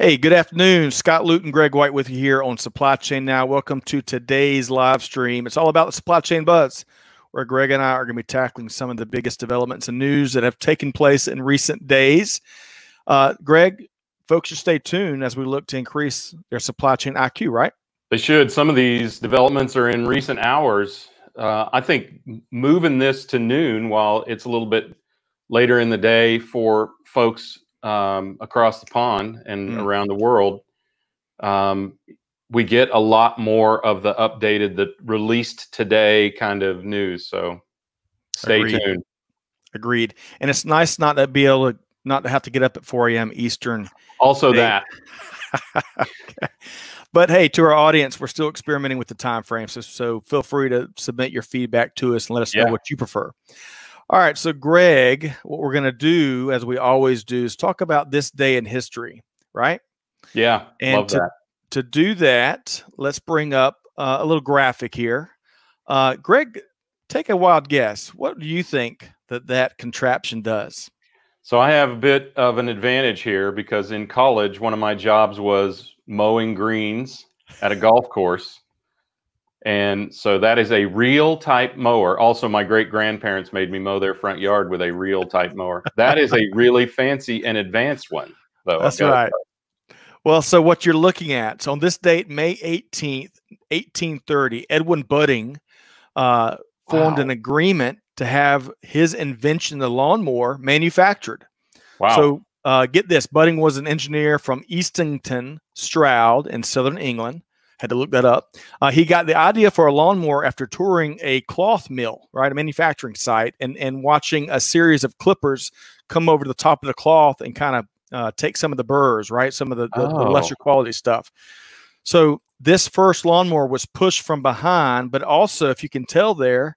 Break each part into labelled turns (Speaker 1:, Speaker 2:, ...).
Speaker 1: Hey, good afternoon. Scott Luton, Greg White with you here on Supply Chain Now. Welcome to today's live stream. It's all about the supply chain buzz, where Greg and I are going to be tackling some of the biggest developments and news that have taken place in recent days. Uh, Greg, folks should stay tuned as we look to increase their supply chain IQ, right?
Speaker 2: They should. Some of these developments are in recent hours. Uh, I think moving this to noon while it's a little bit later in the day for folks um, across the pond and mm. around the world, um, we get a lot more of the updated, the released today kind of news. So stay
Speaker 1: Agreed.
Speaker 2: tuned.
Speaker 1: Agreed. And it's nice not to be able to not to have to get up at 4 a.m. Eastern.
Speaker 2: Also that.
Speaker 1: okay. But hey, to our audience, we're still experimenting with the time frame. So, so feel free to submit your feedback to us and let us yeah. know what you prefer. All right. So, Greg, what we're going to do, as we always do, is talk about this day in history, right?
Speaker 2: Yeah.
Speaker 1: And to, that. to do that, let's bring up uh, a little graphic here. Uh, Greg, take a wild guess. What do you think that that contraption does?
Speaker 2: So, I have a bit of an advantage here because in college, one of my jobs was mowing greens at a golf course. And so that is a reel type mower. Also, my great grandparents made me mow their front yard with a reel type mower. That is a really fancy and advanced one, though.
Speaker 1: That's right. Well, so what you're looking at, so on this date, May 18th, 1830, Edwin Budding uh, formed wow. an agreement to have his invention, the lawnmower, manufactured. Wow. So uh, get this Budding was an engineer from Eastington, Stroud, in southern England. Had to look that up. Uh, he got the idea for a lawnmower after touring a cloth mill, right, a manufacturing site, and and watching a series of clippers come over to the top of the cloth and kind of uh, take some of the burrs, right, some of the, the, oh. the lesser quality stuff. So this first lawnmower was pushed from behind, but also, if you can tell there,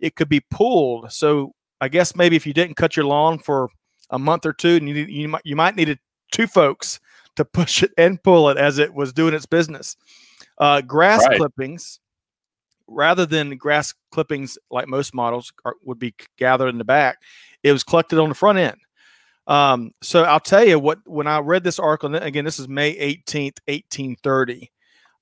Speaker 1: it could be pulled. So I guess maybe if you didn't cut your lawn for a month or two, and you you might you might needed two folks to push it and pull it as it was doing its business. Uh, grass right. clippings, rather than grass clippings like most models are, would be gathered in the back, it was collected on the front end. Um, so I'll tell you what, when I read this article, again, this is May 18th, 1830.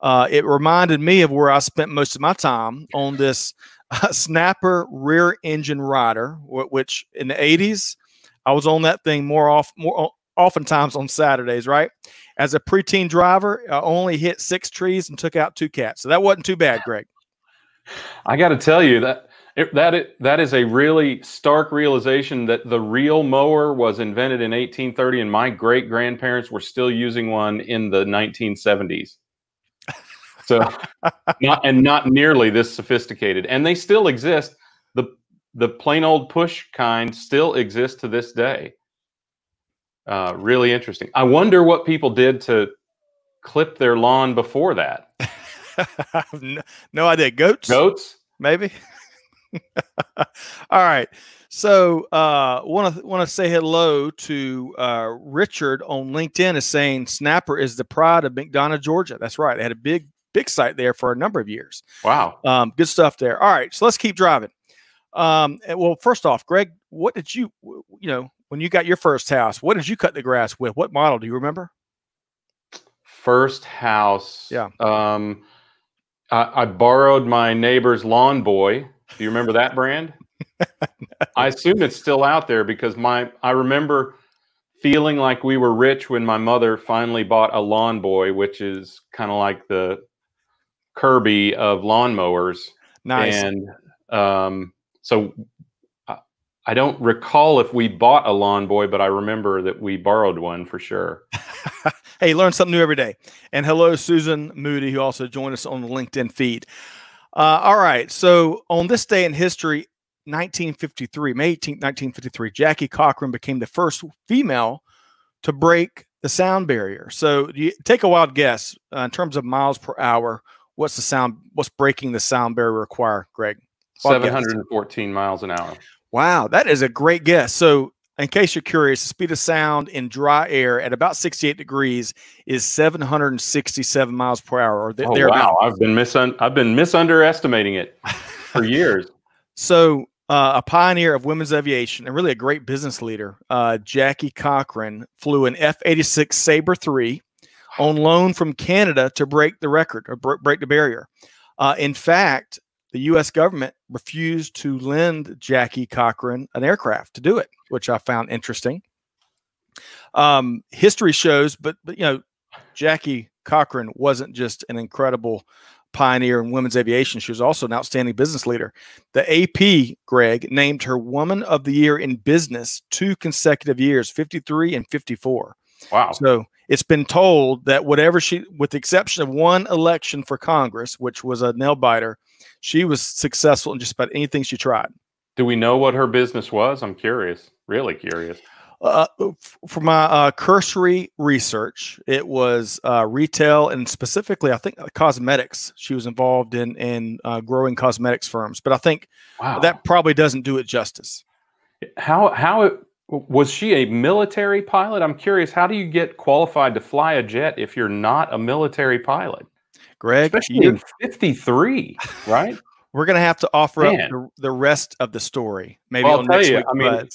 Speaker 1: Uh, it reminded me of where I spent most of my time on this uh, Snapper rear engine rider, which in the 80s, I was on that thing more off, more oftentimes on Saturdays, right? As a preteen driver, I only hit six trees and took out two cats. So that wasn't too bad, Greg.
Speaker 2: I got to tell you that it, that it, that is a really stark realization that the real mower was invented in 1830 and my great grandparents were still using one in the 1970s. So not and not nearly this sophisticated and they still exist. The the plain old push kind still exists to this day. Uh, really interesting. I wonder what people did to clip their lawn before that.
Speaker 1: no, no idea. Goats?
Speaker 2: Goats?
Speaker 1: Maybe. All right. So, uh, want to want to say hello to uh, Richard on LinkedIn. Is saying Snapper is the pride of McDonough, Georgia. That's right. They had a big big site there for a number of years.
Speaker 2: Wow.
Speaker 1: Um, good stuff there. All right. So let's keep driving. Um, well, first off, Greg, what did you you know when you got your first house, what did you cut the grass with? What model do you remember?
Speaker 2: First house.
Speaker 1: Yeah.
Speaker 2: Um, I, I borrowed my neighbor's lawn boy. Do you remember that brand? I assume it's still out there because my I remember feeling like we were rich when my mother finally bought a lawn boy, which is kind of like the Kirby of lawnmowers.
Speaker 1: Nice.
Speaker 2: And um, so I don't recall if we bought a lawn boy, but I remember that we borrowed one for sure.
Speaker 1: hey, learn something new every day. And hello, Susan Moody, who also joined us on the LinkedIn feed. Uh, all right. So on this day in history, 1953, May 18, 1953, Jackie Cochran became the first female to break the sound barrier. So you take a wild guess uh, in terms of miles per hour. What's the sound? What's breaking the sound barrier require, Greg?
Speaker 2: Wild 714 guess. miles an hour.
Speaker 1: Wow, that is a great guess. So, in case you're curious, the speed of sound in dry air at about 68 degrees is 767 miles per hour. Or
Speaker 2: th- oh, wow, I've been misun- I've been misunderestimating it for years.
Speaker 1: so, uh, a pioneer of women's aviation and really a great business leader, uh, Jackie Cochran flew an F 86 Sabre 3 on loan from Canada to break the record or break the barrier. Uh, in fact, the U.S. government refused to lend Jackie Cochran an aircraft to do it, which I found interesting. Um, history shows, but but you know, Jackie Cochran wasn't just an incredible pioneer in women's aviation. She was also an outstanding business leader. The AP, Greg, named her Woman of the Year in Business two consecutive years, 53 and 54.
Speaker 2: Wow.
Speaker 1: So it's been told that whatever she, with the exception of one election for Congress, which was a nail biter, she was successful in just about anything she tried.
Speaker 2: Do we know what her business was? I'm curious, really curious.
Speaker 1: Uh, for my uh, cursory research, it was uh, retail and specifically, I think, uh, cosmetics. She was involved in in uh, growing cosmetics firms, but I think wow. that probably doesn't do it justice.
Speaker 2: How how it, was she a military pilot? I'm curious. How do you get qualified to fly a jet if you're not a military pilot?
Speaker 1: Greg,
Speaker 2: especially in 53, right?
Speaker 1: We're gonna have to offer Man. up the, the, rest of the story. Maybe
Speaker 2: well, I'll tell you. I mean, but...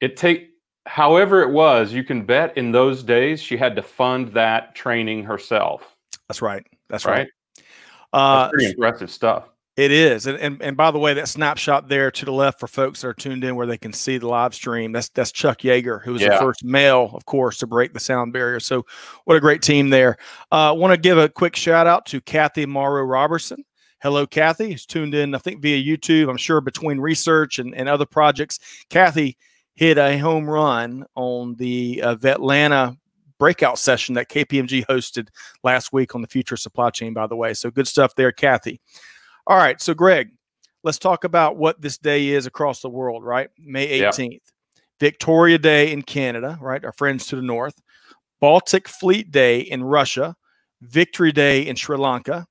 Speaker 2: it take however it was. You can bet in those days she had to fund that training herself.
Speaker 1: That's right. That's right. right.
Speaker 2: Uh, That's pretty impressive stuff.
Speaker 1: It is, and, and and by the way, that snapshot there to the left for folks that are tuned in where they can see the live stream. That's that's Chuck Yeager, who was yeah. the first male, of course, to break the sound barrier. So, what a great team there! I uh, want to give a quick shout out to Kathy Morrow Robertson. Hello, Kathy, who's tuned in, I think via YouTube. I'm sure between research and, and other projects, Kathy hit a home run on the uh, Vetlanta breakout session that KPMG hosted last week on the future supply chain. By the way, so good stuff there, Kathy. All right. So, Greg, let's talk about what this day is across the world, right? May 18th. Yep. Victoria Day in Canada, right? Our friends to the north. Baltic Fleet Day in Russia. Victory Day in Sri Lanka.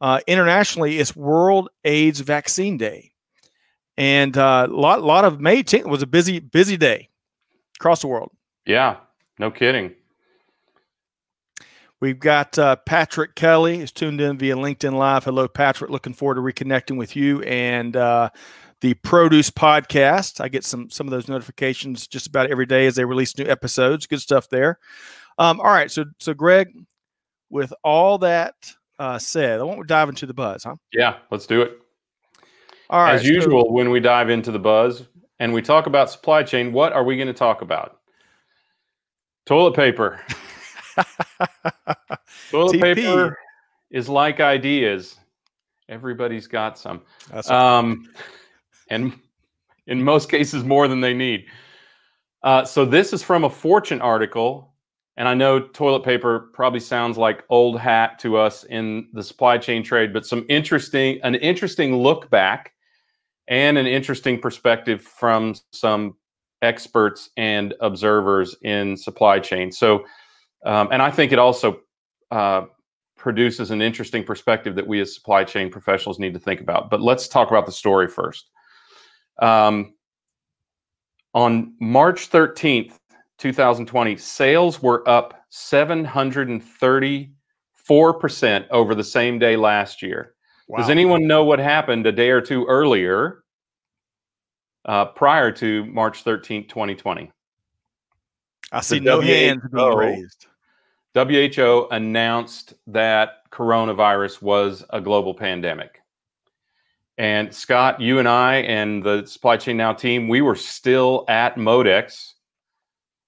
Speaker 1: Uh, internationally, it's World AIDS Vaccine Day. And a uh, lot, lot of May 18th was a busy, busy day across the world.
Speaker 2: Yeah, no kidding.
Speaker 1: We've got uh, Patrick Kelly is tuned in via LinkedIn Live. Hello, Patrick. Looking forward to reconnecting with you and uh, the Produce Podcast. I get some some of those notifications just about every day as they release new episodes. Good stuff there. Um, all right, so so Greg, with all that uh, said, I want to dive into the buzz, huh?
Speaker 2: Yeah, let's do it. All right. As usual, so, when we dive into the buzz and we talk about supply chain, what are we going to talk about? Toilet paper. Toilet TP. paper is like ideas. Everybody's got some. Um, and in most cases, more than they need. Uh, so this is from a Fortune article, and I know toilet paper probably sounds like old hat to us in the supply chain trade, but some interesting, an interesting look back, and an interesting perspective from some experts and observers in supply chain. So um, and I think it also uh, produces an interesting perspective that we as supply chain professionals need to think about. But let's talk about the story first. Um, on March 13th, 2020, sales were up 734% over the same day last year. Wow. Does anyone know what happened a day or two earlier uh, prior to March 13th, 2020?
Speaker 1: I see no hands being raised.
Speaker 2: WHO announced that coronavirus was a global pandemic. And Scott, you and I and the Supply Chain Now team, we were still at Modex,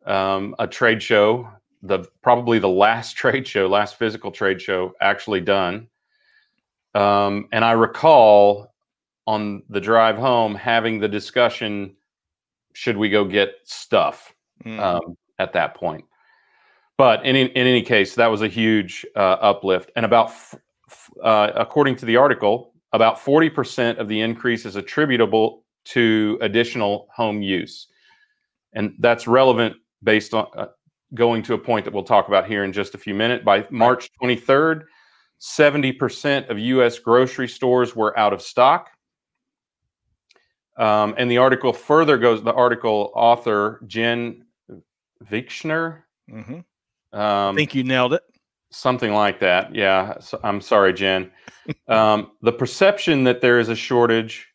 Speaker 2: um, a trade show, the probably the last trade show, last physical trade show actually done. Um, and I recall on the drive home having the discussion: should we go get stuff mm. um, at that point? But in, in any case, that was a huge uh, uplift. And about, uh, according to the article, about 40% of the increase is attributable to additional home use. And that's relevant based on uh, going to a point that we'll talk about here in just a few minutes. By March 23rd, 70% of US grocery stores were out of stock. Um, and the article further goes, the article author, Jen Wieczner, mm-hmm.
Speaker 1: Um, I think you nailed it.
Speaker 2: Something like that. Yeah. So, I'm sorry, Jen. um, the perception that there is a shortage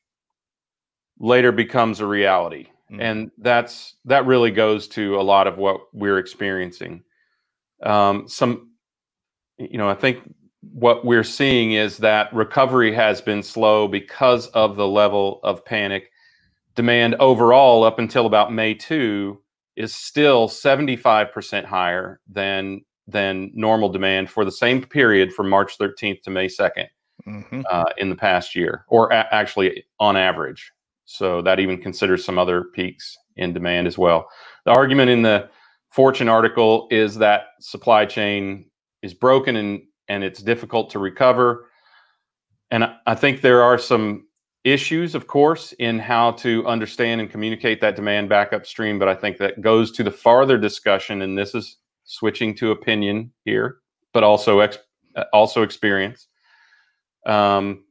Speaker 2: later becomes a reality. Mm. And that's that really goes to a lot of what we're experiencing. Um, some you know, I think what we're seeing is that recovery has been slow because of the level of panic. Demand overall, up until about May 2, is still 75% higher than than normal demand for the same period from March 13th to May 2nd mm-hmm. uh, in the past year, or a- actually on average. So that even considers some other peaks in demand as well. The argument in the Fortune article is that supply chain is broken and and it's difficult to recover. And I think there are some issues, of course, in how to understand and communicate that demand back upstream. But I think that goes to the farther discussion, and this is switching to opinion here, but also ex- also experience. Um,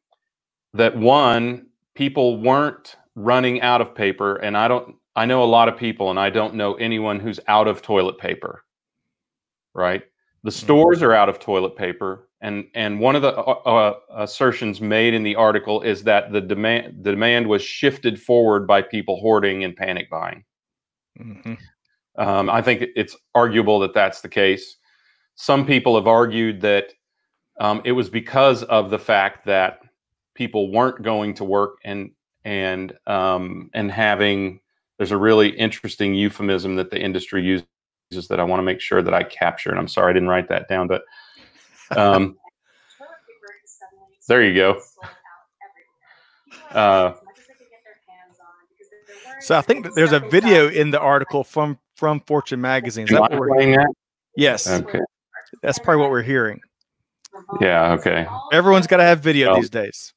Speaker 2: that one, people weren't running out of paper, and I don't. I know a lot of people, and I don't know anyone who's out of toilet paper. Right? The mm-hmm. stores are out of toilet paper, and and one of the uh, uh, assertions made in the article is that the demand the demand was shifted forward by people hoarding and panic buying. Mm-hmm. Um, I think it's arguable that that's the case. Some people have argued that um, it was because of the fact that people weren't going to work and and um, and having there's a really interesting euphemism that the industry uses that I want to make sure that I capture. And I'm sorry I didn't write that down, but um, there you go. Uh,
Speaker 1: so I think there's a video in the article from from Fortune magazine. Is that playing that? Yes. Okay. That's probably what we're hearing.
Speaker 2: Yeah. Okay.
Speaker 1: Everyone's got to have video these days.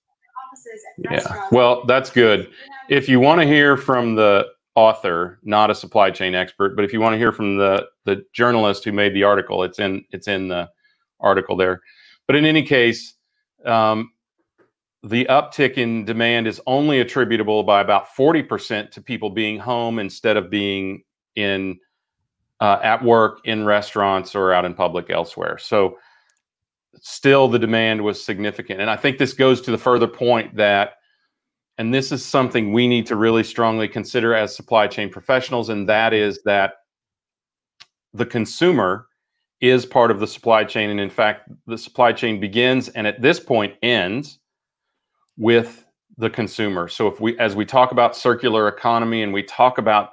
Speaker 2: Yeah. Well, that's good. If you want to hear from the author, not a supply chain expert, but if you want to hear from the the journalist who made the article, it's in it's in the article there. But in any case, um, the uptick in demand is only attributable by about 40% to people being home instead of being in uh, at work in restaurants or out in public elsewhere. So still the demand was significant. And I think this goes to the further point that and this is something we need to really strongly consider as supply chain professionals and that is that the consumer is part of the supply chain. And in fact, the supply chain begins and at this point ends with the consumer. So if we, as we talk about circular economy and we talk about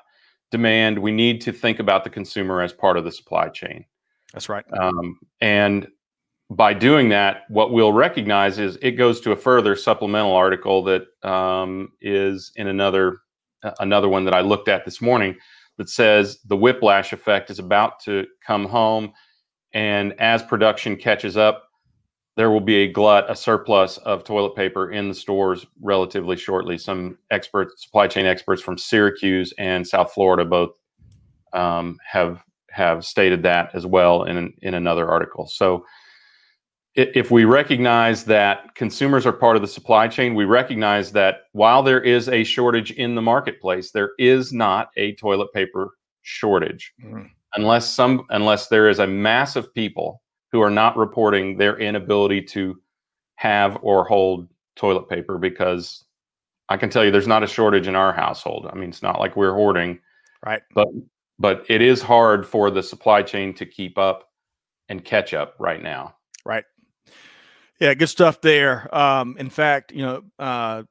Speaker 2: demand, we need to think about the consumer as part of the supply chain.
Speaker 1: That's right.
Speaker 2: Um, and by doing that, what we'll recognize is it goes to a further supplemental article that um, is in another another one that I looked at this morning that says the whiplash effect is about to come home and as production catches up, there will be a glut, a surplus of toilet paper in the stores relatively shortly. Some experts, supply chain experts from Syracuse and South Florida, both um, have have stated that as well in in another article. So, if we recognize that consumers are part of the supply chain, we recognize that while there is a shortage in the marketplace, there is not a toilet paper shortage. Mm unless some unless there is a mass of people who are not reporting their inability to have or hold toilet paper because I can tell you there's not a shortage in our household. I mean, it's not like we're hoarding.
Speaker 1: Right.
Speaker 2: But but it is hard for the supply chain to keep up and catch up right now.
Speaker 1: Right. Yeah, good stuff there. Um, in fact, you know, uh,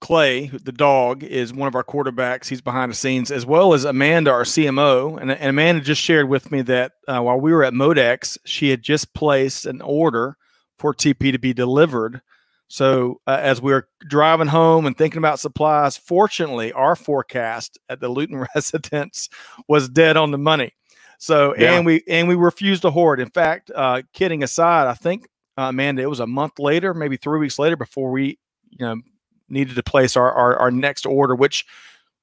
Speaker 1: Clay, the dog, is one of our quarterbacks. He's behind the scenes, as well as Amanda, our CMO. And, and Amanda just shared with me that uh, while we were at Modex, she had just placed an order for TP to be delivered. So uh, as we were driving home and thinking about supplies, fortunately, our forecast at the Luton residence was dead on the money. So yeah. and we and we refused to hoard. In fact, uh, kidding aside, I think uh, Amanda, it was a month later, maybe three weeks later, before we you know needed to place our, our, our next order, which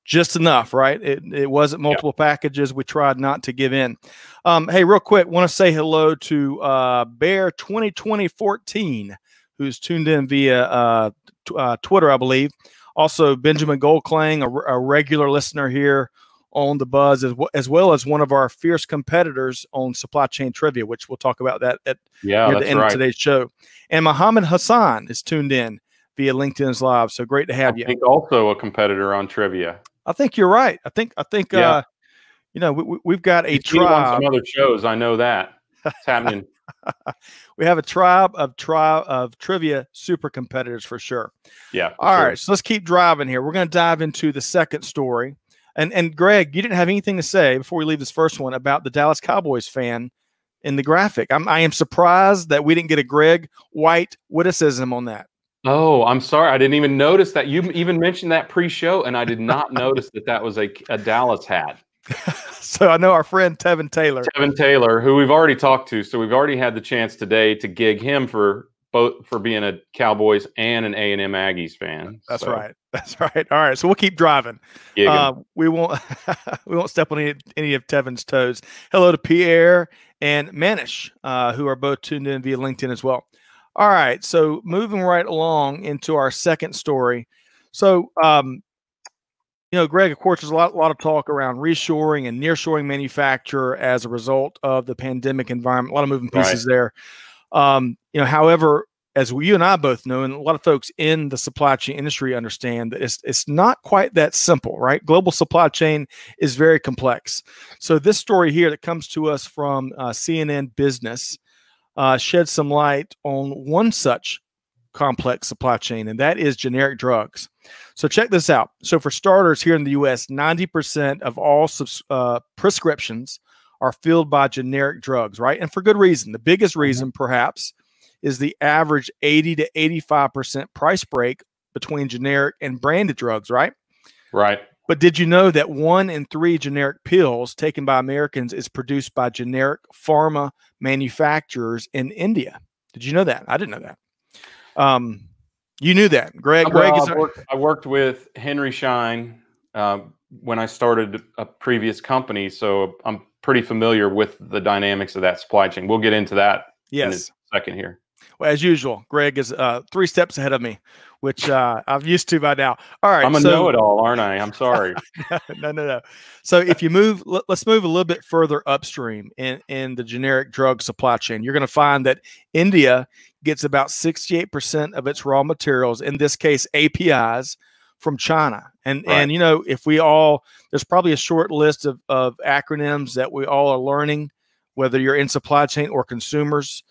Speaker 1: just enough, right? It, it wasn't multiple packages. We tried not to give in. Um, hey, real quick, want to say hello to uh, Bear 202014, who's tuned in via uh, uh, Twitter, I believe. Also, Benjamin Goldklang, a, a, regular listener here on the Buzz, as, w- as well as one of our fierce competitors on Supply Chain Trivia, which we'll talk about that at
Speaker 2: yeah,
Speaker 1: the end right. of today's show. And Muhammad Hassan is tuned in via LinkedIn's Live. So great to have
Speaker 2: I
Speaker 1: you.
Speaker 2: Think also a competitor on trivia.
Speaker 1: I think you're right. I think I think yeah. uh, you know we, have got a try.
Speaker 2: On some other shows, I know that it's happening.
Speaker 1: we have a tribe of tribe of trivia super competitors for sure.
Speaker 2: Yeah.
Speaker 1: All sure. right, so let's keep driving here. We're going to dive into the second story. And and Greg, you didn't have anything to say before we leave this first one about the Dallas Cowboys fan in the graphic. I'm I am surprised that we didn't get a Greg White witticism on that.
Speaker 2: Oh, I'm sorry. I didn't even notice that. You even mentioned that pre-show, and I did not notice that that was a, a Dallas hat.
Speaker 1: so I know our friend Tevin Taylor.
Speaker 2: Tevin Taylor, who we've already talked to, so we've already had the chance today to gig him for both for being a Cowboys and an A and M Aggies fan.
Speaker 1: That's so. right. That's right. All right. So we'll keep driving. Uh, we won't we won't step on any, any of Tevin's toes. Hello to Pierre and Manish, uh, who are both tuned in via LinkedIn as well. All right. So moving right along into our second story. So um, you know, Greg, of course, there's a lot, a lot of talk around reshoring and nearshoring manufacture as a result of the pandemic environment. A lot of moving pieces right. there. Um, you know, however, as you and I both know, and a lot of folks in the supply chain industry understand that it's it's not quite that simple, right? Global supply chain is very complex. So this story here that comes to us from uh, CNN Business uh, sheds some light on one such complex supply chain, and that is generic drugs. So check this out. So for starters, here in the U.S., 90% of all uh, prescriptions are filled by generic drugs, right? And for good reason. The biggest mm-hmm. reason, perhaps, is the average 80 to 85% price break between generic and branded drugs, right?
Speaker 2: Right.
Speaker 1: But did you know that one in three generic pills taken by Americans is produced by generic pharma manufacturers in India? Did you know that? I didn't know that. Um, you knew that, Greg.
Speaker 2: Well,
Speaker 1: Greg is.
Speaker 2: I worked, I worked with Henry Schein uh, when I started a previous company, so I'm pretty familiar with the dynamics of that supply chain. We'll get into that
Speaker 1: yes.
Speaker 2: in a second here.
Speaker 1: As usual, Greg is uh, three steps ahead of me, which uh, I'm used to by now. All right,
Speaker 2: I'm a so, know-it-all, aren't I? I'm sorry.
Speaker 1: no, no, no. So if you move, let, us move a little bit further upstream in in the generic drug supply chain. You're going to find that India gets about 68% of its raw materials, in this case APIs, from China. And right. and you know, if we all there's probably a short list of, of acronyms that we all are learning, whether you're in supply chain or consumers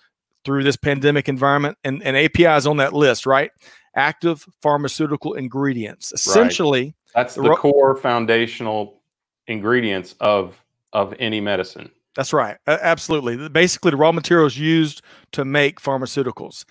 Speaker 1: through this pandemic environment. And, and API is on that list, right? Active pharmaceutical ingredients. Essentially, right.
Speaker 2: that's the, the core foundational ingredients of of any medicine.
Speaker 1: That's right. Absolutely. Basically, the raw materials used to make pharmaceuticals.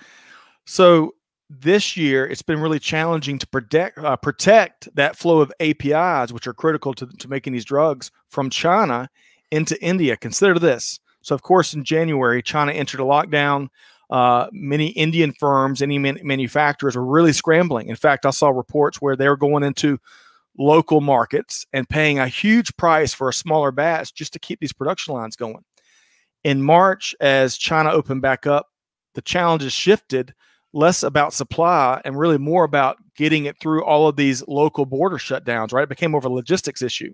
Speaker 1: So this year, it's been really challenging to protect uh, protect that flow of APIs, which are critical to, to making these drugs from China into India. Consider this. So, of course, in January, China entered a lockdown. Uh, many Indian firms, any man- manufacturers were really scrambling. In fact, I saw reports where they were going into local markets and paying a huge price for a smaller batch just to keep these production lines going. In March, as China opened back up, the challenges shifted less about supply and really more about getting it through all of these local border shutdowns, right? It became of a logistics issue.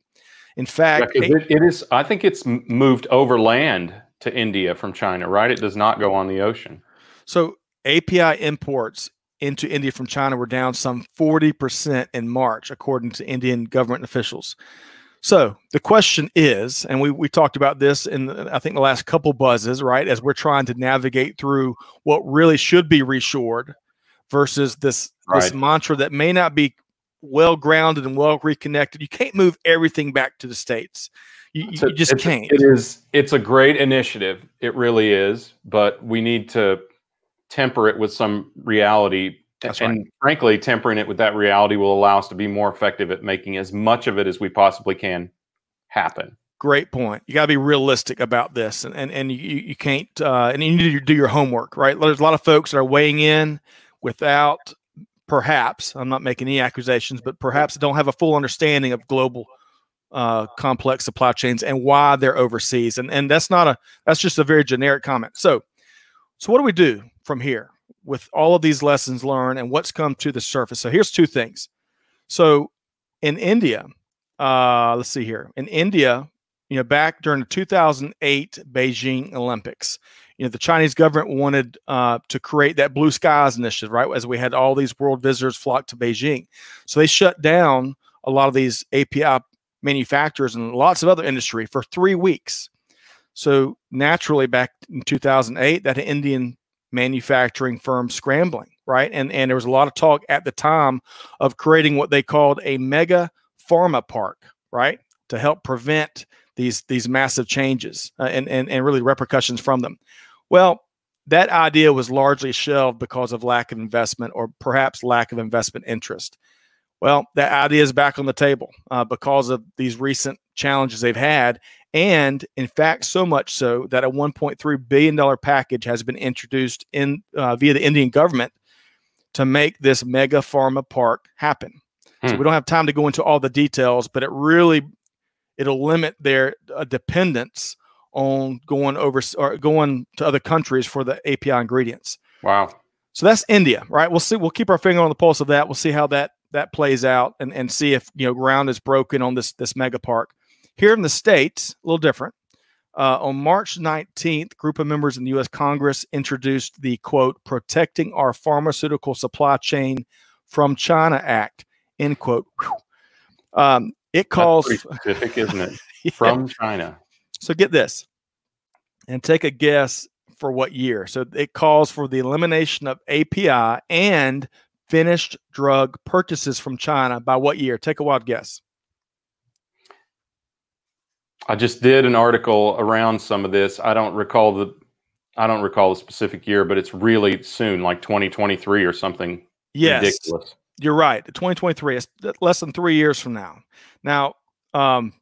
Speaker 1: In fact,
Speaker 2: yeah, it, it is, I think it's moved overland to India from China, right? It does not go on the ocean.
Speaker 1: So API imports into India from China were down some 40% in March, according to Indian government officials. So the question is, and we, we talked about this in I think the last couple buzzes, right? As we're trying to navigate through what really should be reshored versus this right. this mantra that may not be well grounded and well reconnected. You can't move everything back to the states. You, you just can't.
Speaker 2: It is. It's a great initiative. It really is. But we need to temper it with some reality.
Speaker 1: That's
Speaker 2: and
Speaker 1: right.
Speaker 2: frankly, tempering it with that reality will allow us to be more effective at making as much of it as we possibly can happen.
Speaker 1: Great point. You got to be realistic about this, and and, and you, you can't uh, and you need to do your homework, right? There's a lot of folks that are weighing in without perhaps I'm not making any accusations, but perhaps don't have a full understanding of global uh, complex supply chains and why they're overseas. And and that's not a that's just a very generic comment. So so what do we do from here with all of these lessons learned and what's come to the surface? So here's two things. So in India, uh, let's see here. In India, you know, back during the 2008 Beijing Olympics, you know, the Chinese government wanted uh, to create that Blue Skies initiative, right? As we had all these world visitors flock to Beijing, so they shut down a lot of these API manufacturers and lots of other industry for three weeks. So naturally, back in 2008, that Indian manufacturing firm scrambling, right? And and there was a lot of talk at the time of creating what they called a mega pharma park, right, to help prevent these these massive changes uh, and, and and really repercussions from them. Well, that idea was largely shelved because of lack of investment or perhaps lack of investment interest. Well, that idea is back on the table uh, because of these recent challenges they've had. And in fact, so much so that a $1.3 billion package has been introduced in uh, via the Indian government to make this mega pharma park happen. Hmm. So we don't have time to go into all the details, but it really it'll limit their uh, dependence on going over or going to other countries for the API ingredients.
Speaker 2: Wow.
Speaker 1: So that's India, right? We'll see. We'll keep our finger on the pulse of that. We'll see how that that plays out and, and see if you know ground is broken on this this mega park. Here in the states, a little different. Uh, on March 19th, group of members in the U.S. Congress introduced the quote "Protecting Our Pharmaceutical Supply Chain from China Act." End quote. Um, it calls
Speaker 2: specific, isn't it? yeah. From China.
Speaker 1: So get this, and take a guess for what year. So it calls for the elimination of API and finished drug purchases from China by what year? Take a wild guess.
Speaker 2: I just did an article around some of this. I don't recall the I don't recall the specific year, but it's really soon, like 2023 or something
Speaker 1: yes, ridiculous. You're right. 2023 is less than three years from now. Now, um,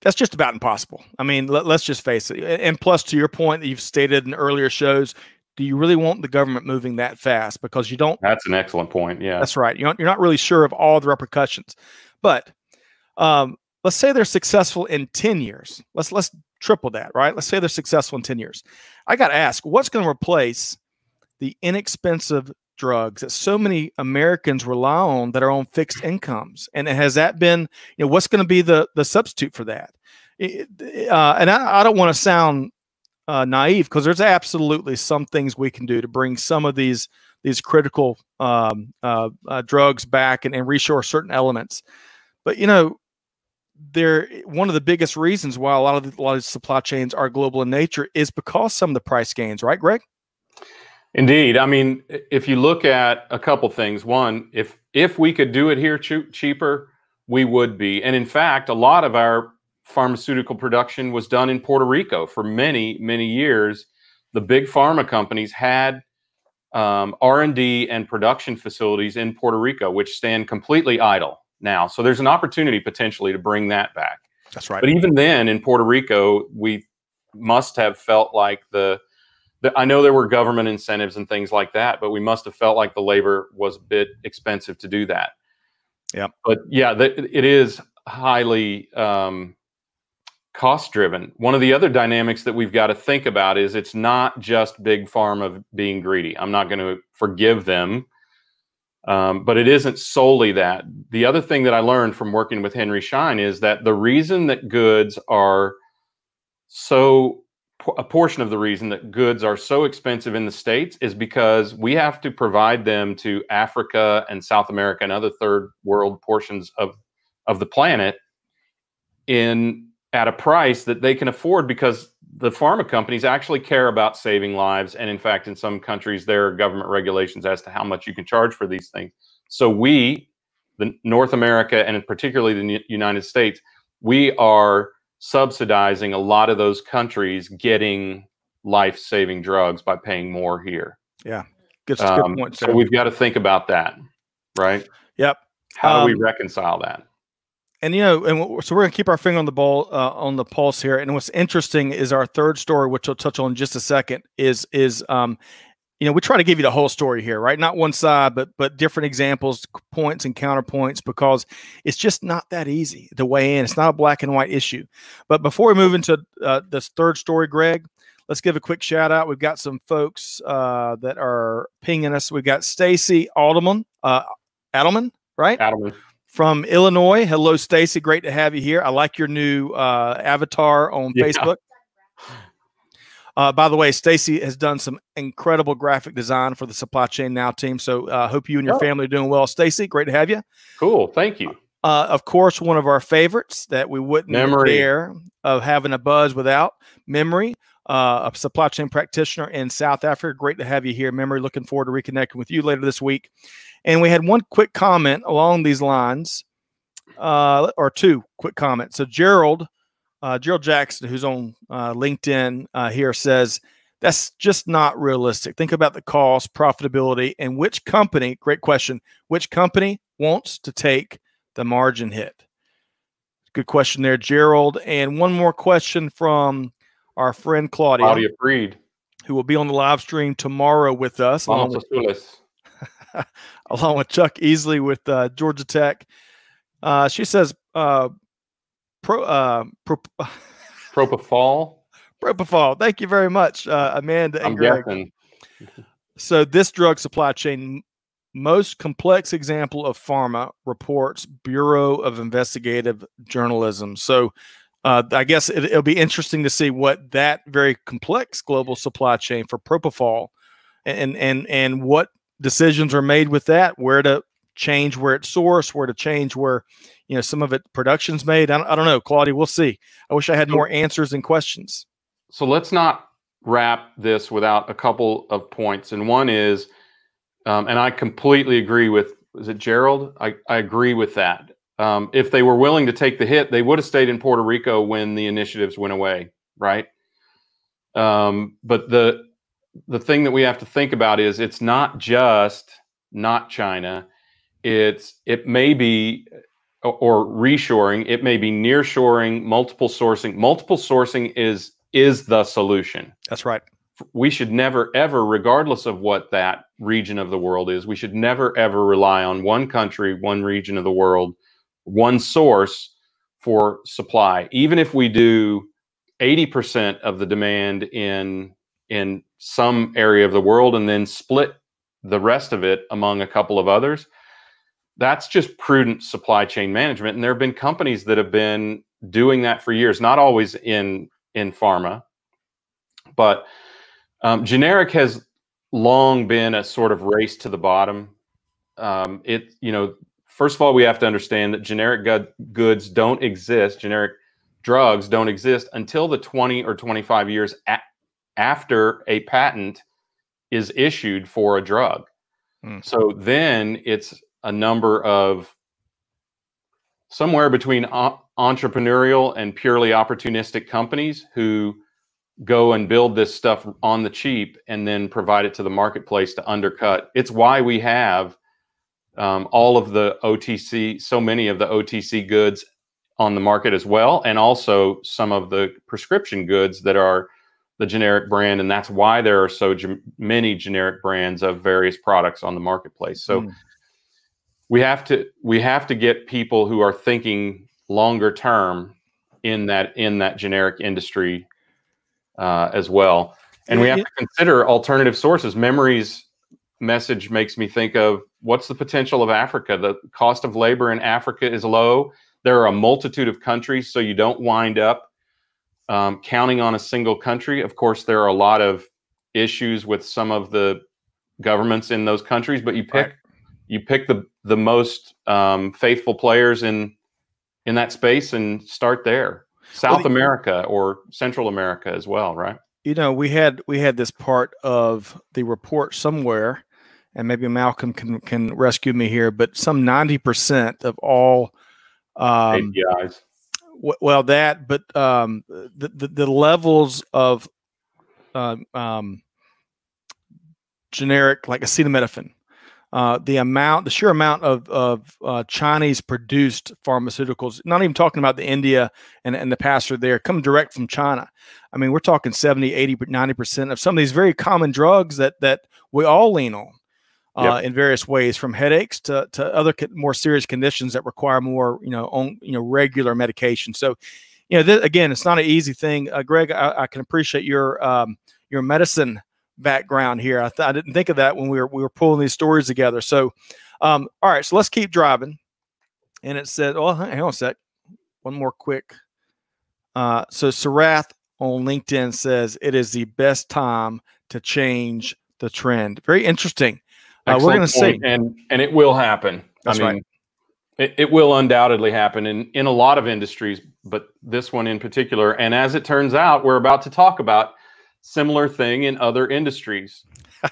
Speaker 1: that's just about impossible. I mean, let, us just face it. And plus, to your point that you've stated in earlier shows, do you really want the government moving that fast? Because you don't.
Speaker 2: That's an excellent point. Yeah,
Speaker 1: that's right. You're not, you're not really sure of all the repercussions, but um, let's say they're successful in 10 years. Let's let's triple that, right? Let's say they're successful in 10 years. I got to ask, what's going to replace the inexpensive drugs that so many Americans rely on that are on fixed incomes? And has that been, you know, what's going to be the the substitute for that? uh, and I, I don't want to sound uh, naive because there's absolutely some things we can do to bring some of these these critical um, uh, uh, drugs back and, and reshore certain elements. But you know, they're one of the biggest reasons why a lot of the, a lot of supply chains are global in nature is because some of the price gains, right, Greg?
Speaker 2: Indeed. I mean, if you look at a couple things, one, if if we could do it here cheaper, we would be. And in fact, a lot of our pharmaceutical production was done in Puerto Rico for many, many years. The big pharma companies had um, R&D and production facilities in Puerto Rico, which stand completely idle now. So there's an opportunity potentially to bring that back.
Speaker 1: That's right.
Speaker 2: But even then, in Puerto Rico, we must have felt like the, the I know there were government incentives and things like that, but we must have felt like the labor was a bit expensive to do that.
Speaker 1: Yeah.
Speaker 2: But yeah, the, it is highly um, cost driven. One of the other dynamics that we've got to think about is it's not just big pharma being greedy. I'm not going to forgive them, um, but it isn't solely that. The other thing that I learned from working with Henry Schein is that the reason that goods are so a portion of the reason that goods are so expensive in the states is because we have to provide them to Africa and South America and other third world portions of of the planet in at a price that they can afford because the pharma companies actually care about saving lives. And in fact, in some countries, there are government regulations as to how much you can charge for these things. So we, the North America, and particularly the United States, we are subsidizing a lot of those countries getting life-saving drugs by paying more here.
Speaker 1: Yeah,
Speaker 2: good, um, good point. So we've got to think about that, right?
Speaker 1: Yep.
Speaker 2: How um, do we um, reconcile that?
Speaker 1: And you know, and so we're gonna keep our finger on the ball uh, on the pulse here. And what's interesting is our third story, which we'll touch on in just a second, is is um, you know, we try to give you the whole story here, right? Not one side, but but different examples, points and counterpoints, because it's just not that easy to weigh in. It's not a black and white issue. But before we move into uh, this third story, Greg, let's give a quick shout out. We've got some folks uh, that are pinging us. We've got Stacy Alderman, uh, Adelman, right?
Speaker 2: Adelman
Speaker 1: from Illinois. Hello, Stacy. Great to have you here. I like your new uh, avatar on yeah. Facebook. Uh, by the way, Stacy has done some incredible graphic design for the Supply Chain Now team. So I uh, hope you and your oh. family are doing well. Stacy, great to have you.
Speaker 2: Cool. Thank you.
Speaker 1: Uh, of course, one of our favorites that we wouldn't
Speaker 2: Memory.
Speaker 1: dare of having a buzz without memory. Uh, a supply chain practitioner in South Africa. Great to have you here, Memory. Looking forward to reconnecting with you later this week. And we had one quick comment along these lines, uh, or two quick comments. So Gerald, uh, Gerald Jackson, who's on uh, LinkedIn uh, here, says that's just not realistic. Think about the cost, profitability, and which company. Great question. Which company wants to take the margin hit? Good question there, Gerald. And one more question from our friend Claudia,
Speaker 2: Claudia Freed.
Speaker 1: who will be on the live stream tomorrow with us,
Speaker 2: Vamos Azules.
Speaker 1: along with Chuck Easley with uh, Georgia Tech. Uh, she says, uh, pro, uh, pro,
Speaker 2: Propofol.
Speaker 1: propofol. Thank you very much, uh, Amanda and
Speaker 2: I'm guessing.
Speaker 1: So, this drug supply chain, most complex example of pharma, reports Bureau of Investigative Journalism. So, uh, I guess it, it'll be interesting to see what that very complex global supply chain for propofol, and and and what decisions are made with that, where to change where it's sourced, where to change where you know some of it production's made. I don't, I don't know, Claudia. We'll see. I wish I had more answers and questions.
Speaker 2: So let's not wrap this without a couple of points. And one is, um, and I completely agree with, is it Gerald? I, I agree with that. Um, if they were willing to take the hit, they would have stayed in Puerto Rico when the initiatives went away, right? Um, but the the thing that we have to think about is it's not just not China. It's it may be uh, or reshoring. It may be nearshoring, multiple sourcing. Multiple sourcing is is the solution.
Speaker 1: That's right.
Speaker 2: We should never ever, regardless of what that region of the world is, we should never ever rely on one country, one region of the world, one source for supply. Even if we do 80% of the demand in in some area of the world and then split the rest of it among a couple of others, that's just prudent supply chain management. And there have been companies that have been doing that for years, not always in in pharma, but um, generic has long been a sort of race to the bottom. Um, it, you know, first of all, we have to understand that generic good, goods don't exist. Generic drugs don't exist until the 20 or 25 years a- after a patent is issued for a drug.
Speaker 1: Mm.
Speaker 2: So then it's a number of somewhere between entrepreneurial and purely opportunistic companies who go and build this stuff on the cheap and then provide it to the marketplace to undercut. It's why we have um, all of the OTC, so many of the OTC goods on the market as well, and also some of the prescription goods that are the generic brand, and that's why there are so ge- many generic brands of various products on the marketplace. So
Speaker 1: Mm.
Speaker 2: we have to we have to get people who are thinking longer term in that in that generic industry uh, as well, and we have to consider alternative sources. Memories message makes me think of what's the potential of Africa. The cost of labor in Africa is low. There are a multitude of countries, so you don't wind up um, counting on a single country. Of course, there are a lot of issues with some of the governments in those countries, but you pick
Speaker 1: Right.
Speaker 2: you pick the the most um, faithful players in in that space and start there. South
Speaker 1: the-
Speaker 2: America or Central America as well, right?
Speaker 1: you know we had we had this part of the report somewhere and maybe malcolm can can rescue me here but some 90% of all um
Speaker 2: APIs.
Speaker 1: Well that but um the the, the levels of um, um generic like acetaminophen uh, the amount, the sheer amount of of uh, Chinese produced pharmaceuticals, not even talking about the India and, and the pastor there, come direct from China. I mean, we're talking 70, 80, 90% of some of these very common drugs that that we all lean on uh, in various ways, from headaches to, to other more serious conditions that require more, you know, on you know regular medication. So, you know, again, it's not an easy thing. Uh, Greg, I, I can appreciate your um, your medicine background here. I, th- I didn't think of that when we were we were pulling these stories together. So, um, all right, so let's keep driving. And it said, "Oh, hang on a sec, one more quick." Uh, so Sarath on LinkedIn says it is the best time to change the trend. Very interesting. Uh, we're going to see.
Speaker 2: and and it will happen.
Speaker 1: That's
Speaker 2: I mean,
Speaker 1: right.
Speaker 2: It, it, will undoubtedly happen in, in a lot of industries, but this one in particular. And as it turns out, we're about to talk about similar thing in other industries.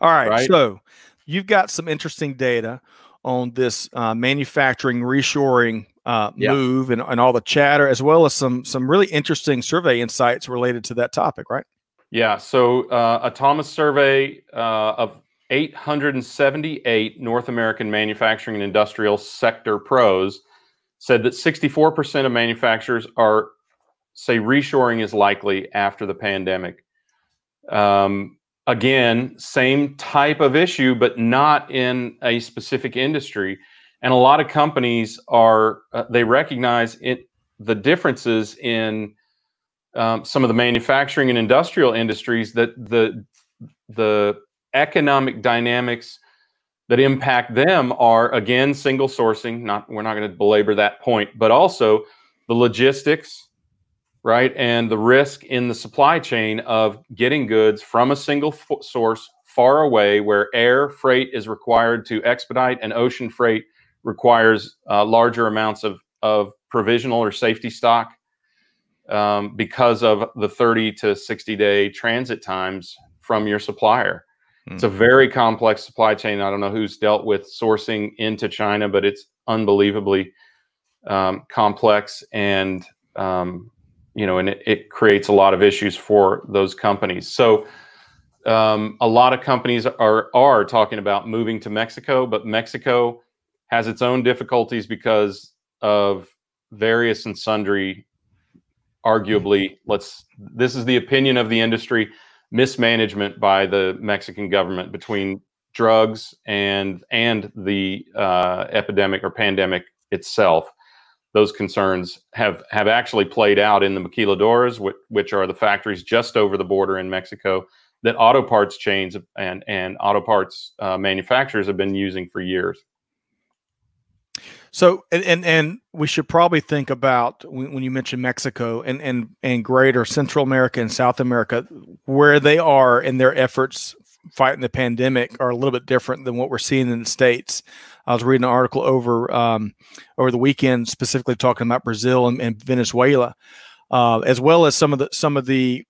Speaker 1: All right, right, So you've got some interesting data on this uh, manufacturing reshoring uh, yeah. move and, and all the chatter, as well as some some really interesting survey insights related to that topic, right?
Speaker 2: Yeah. So uh, a Thomas survey uh, of 878 North American manufacturing and industrial sector pros said that 64% of manufacturers are say reshoring is likely after the pandemic. Um, again, same type of issue, but not in a specific industry. And a lot of companies are uh, they recognize it the differences in um, some of the manufacturing and industrial industries that the the economic dynamics that impact them are again single sourcing not we're not going to belabor that point but also the logistics right and the risk in the supply chain of getting goods from a single source far away where air freight is required to expedite and ocean freight requires uh, larger amounts of, of provisional or safety stock um, because of the 30 to 60 day transit times from your supplier it's a hmm. very complex supply chain. I don't know who's dealt with sourcing into China, but it's unbelievably um, complex and um, you know, and it, it, creates a lot of issues for those companies. So um, a lot of companies are are talking about moving to Mexico, but Mexico has its own difficulties because of various and sundry arguably let's this is the opinion of the industry mismanagement by the Mexican government between drugs and and the uh, epidemic or pandemic itself. Those concerns have have actually played out in the maquiladoras, which, which are the factories just over the border in Mexico that auto parts chains and and auto parts uh, manufacturers have been using for years.
Speaker 1: So and, and and we should probably think about when, you mention Mexico and and and greater Central America and South America, where they are in their efforts fighting the pandemic are a little bit different than what we're seeing in the states. I was reading an article over um, over the weekend, specifically talking about Brazil and, and Venezuela, uh, as well as some of the some of the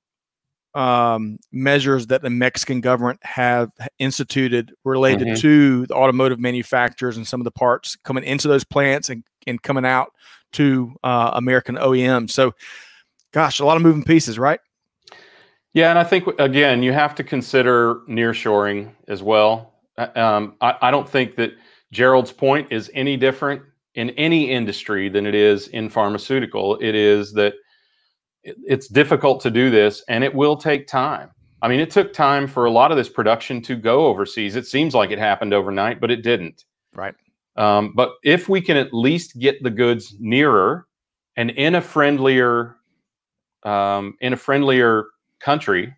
Speaker 1: um, measures that the Mexican government have instituted related mm-hmm. to the automotive manufacturers and some of the parts coming into those plants and, and coming out to uh, American OEMs. So, gosh, a lot of moving pieces, right?
Speaker 2: Yeah, and I think again you have to consider nearshoring as well. Uh, um, I, I don't think that Gerald's point is any different in any industry than it is in pharmaceutical. It is that it's difficult to do this and it will take time. I mean, it took time for a lot of this production to go overseas. It seems like it happened overnight, but it didn't.
Speaker 1: Right.
Speaker 2: Um, but if we can at least get the goods nearer and in a friendlier, um, in a friendlier country,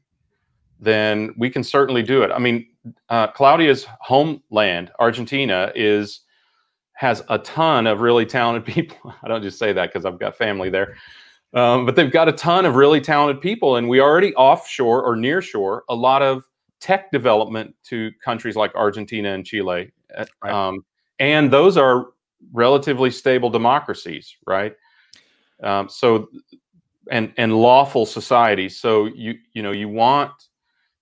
Speaker 2: then we can certainly do it. I mean, uh, Claudia's homeland, Argentina, is has a ton of really talented people. I don't just say that because I've got family there. Um, but they've got a ton of really talented people, and we already offshore or nearshore a lot of tech development to countries like Argentina and Chile. Uh, right. Um, and those are relatively stable democracies, right? Um, so, and and lawful societies. So you you know you want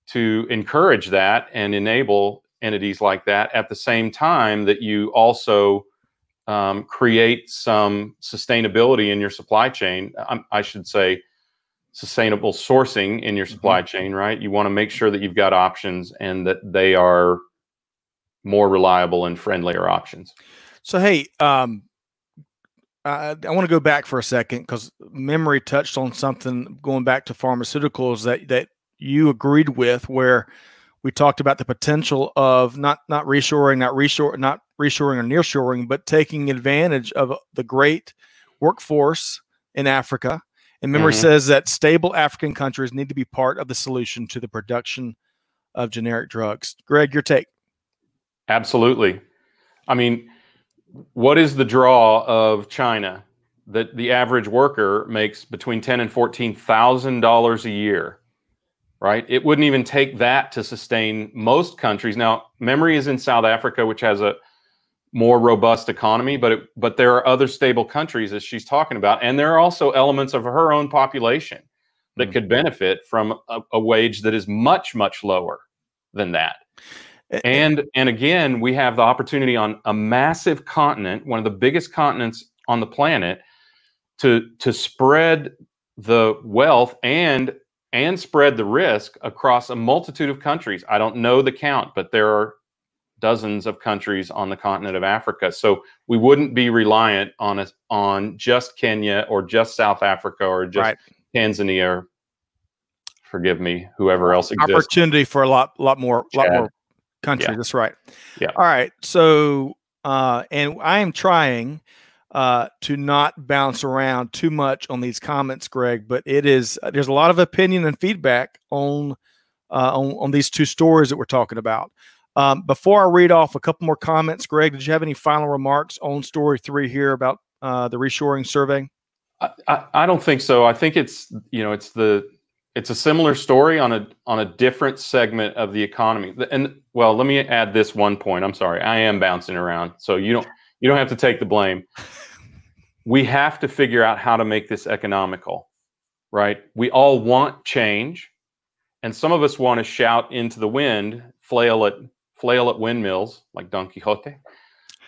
Speaker 2: to encourage that and enable entities like that at the same time that you also um, create some sustainability in your supply chain. I, um, I should say sustainable sourcing in your supply mm-hmm. chain, right? You want to make sure that you've got options and that they are more reliable and friendlier options.
Speaker 1: So, hey, um, I, I want to go back for a second because memory touched on something going back to pharmaceuticals that that you agreed with, where we talked about the potential of not not reshoring, not reshore, not reshoring or nearshoring, but taking advantage of the great workforce in Africa. And memory mm-hmm. says that stable African countries need to be part of the solution to the production of generic drugs. Greg, your take?
Speaker 2: Absolutely. I mean, what is the draw of China that the average worker makes between ten and fourteen thousand dollars a year? Right. It wouldn't even take that to sustain most countries. Now, memory is in South Africa, which has a more robust economy, but it, but there are other stable countries as she's talking about, and there are also elements of her own population that mm-hmm. could benefit from a, a, wage that is much much lower than that. And and again, we have the opportunity on a massive continent, one of the biggest continents on the planet, to to spread the wealth and and spread the risk across a multitude of countries. I don't know the count, but there are dozens of countries on the continent of Africa. So we wouldn't be reliant on a, on just Kenya or just South Africa or just right. Tanzania. Or, forgive me, whoever else exists.
Speaker 1: Opportunity for a lot, lot more, Chad. lot more countries. Yeah. That's right.
Speaker 2: Yeah.
Speaker 1: All right. So, uh, and I am trying uh, to not bounce around too much on these comments, Greg. But it is there's a lot of opinion and feedback on uh, on, on these two stories that we're talking about. Um, before I read off a couple more comments, Greg, did you have any final remarks on story three here about uh, the reshoring survey?
Speaker 2: I, I, I don't think so. I think it's you know it's the it's a similar story on a on a different segment of the economy. And well, let me add this one point. I'm sorry, I am bouncing around, so you don't you don't have to take the blame. We have to figure out how to make this economical, right? We all want change, and some of us want to shout into the wind, flail at flail at windmills like Don Quixote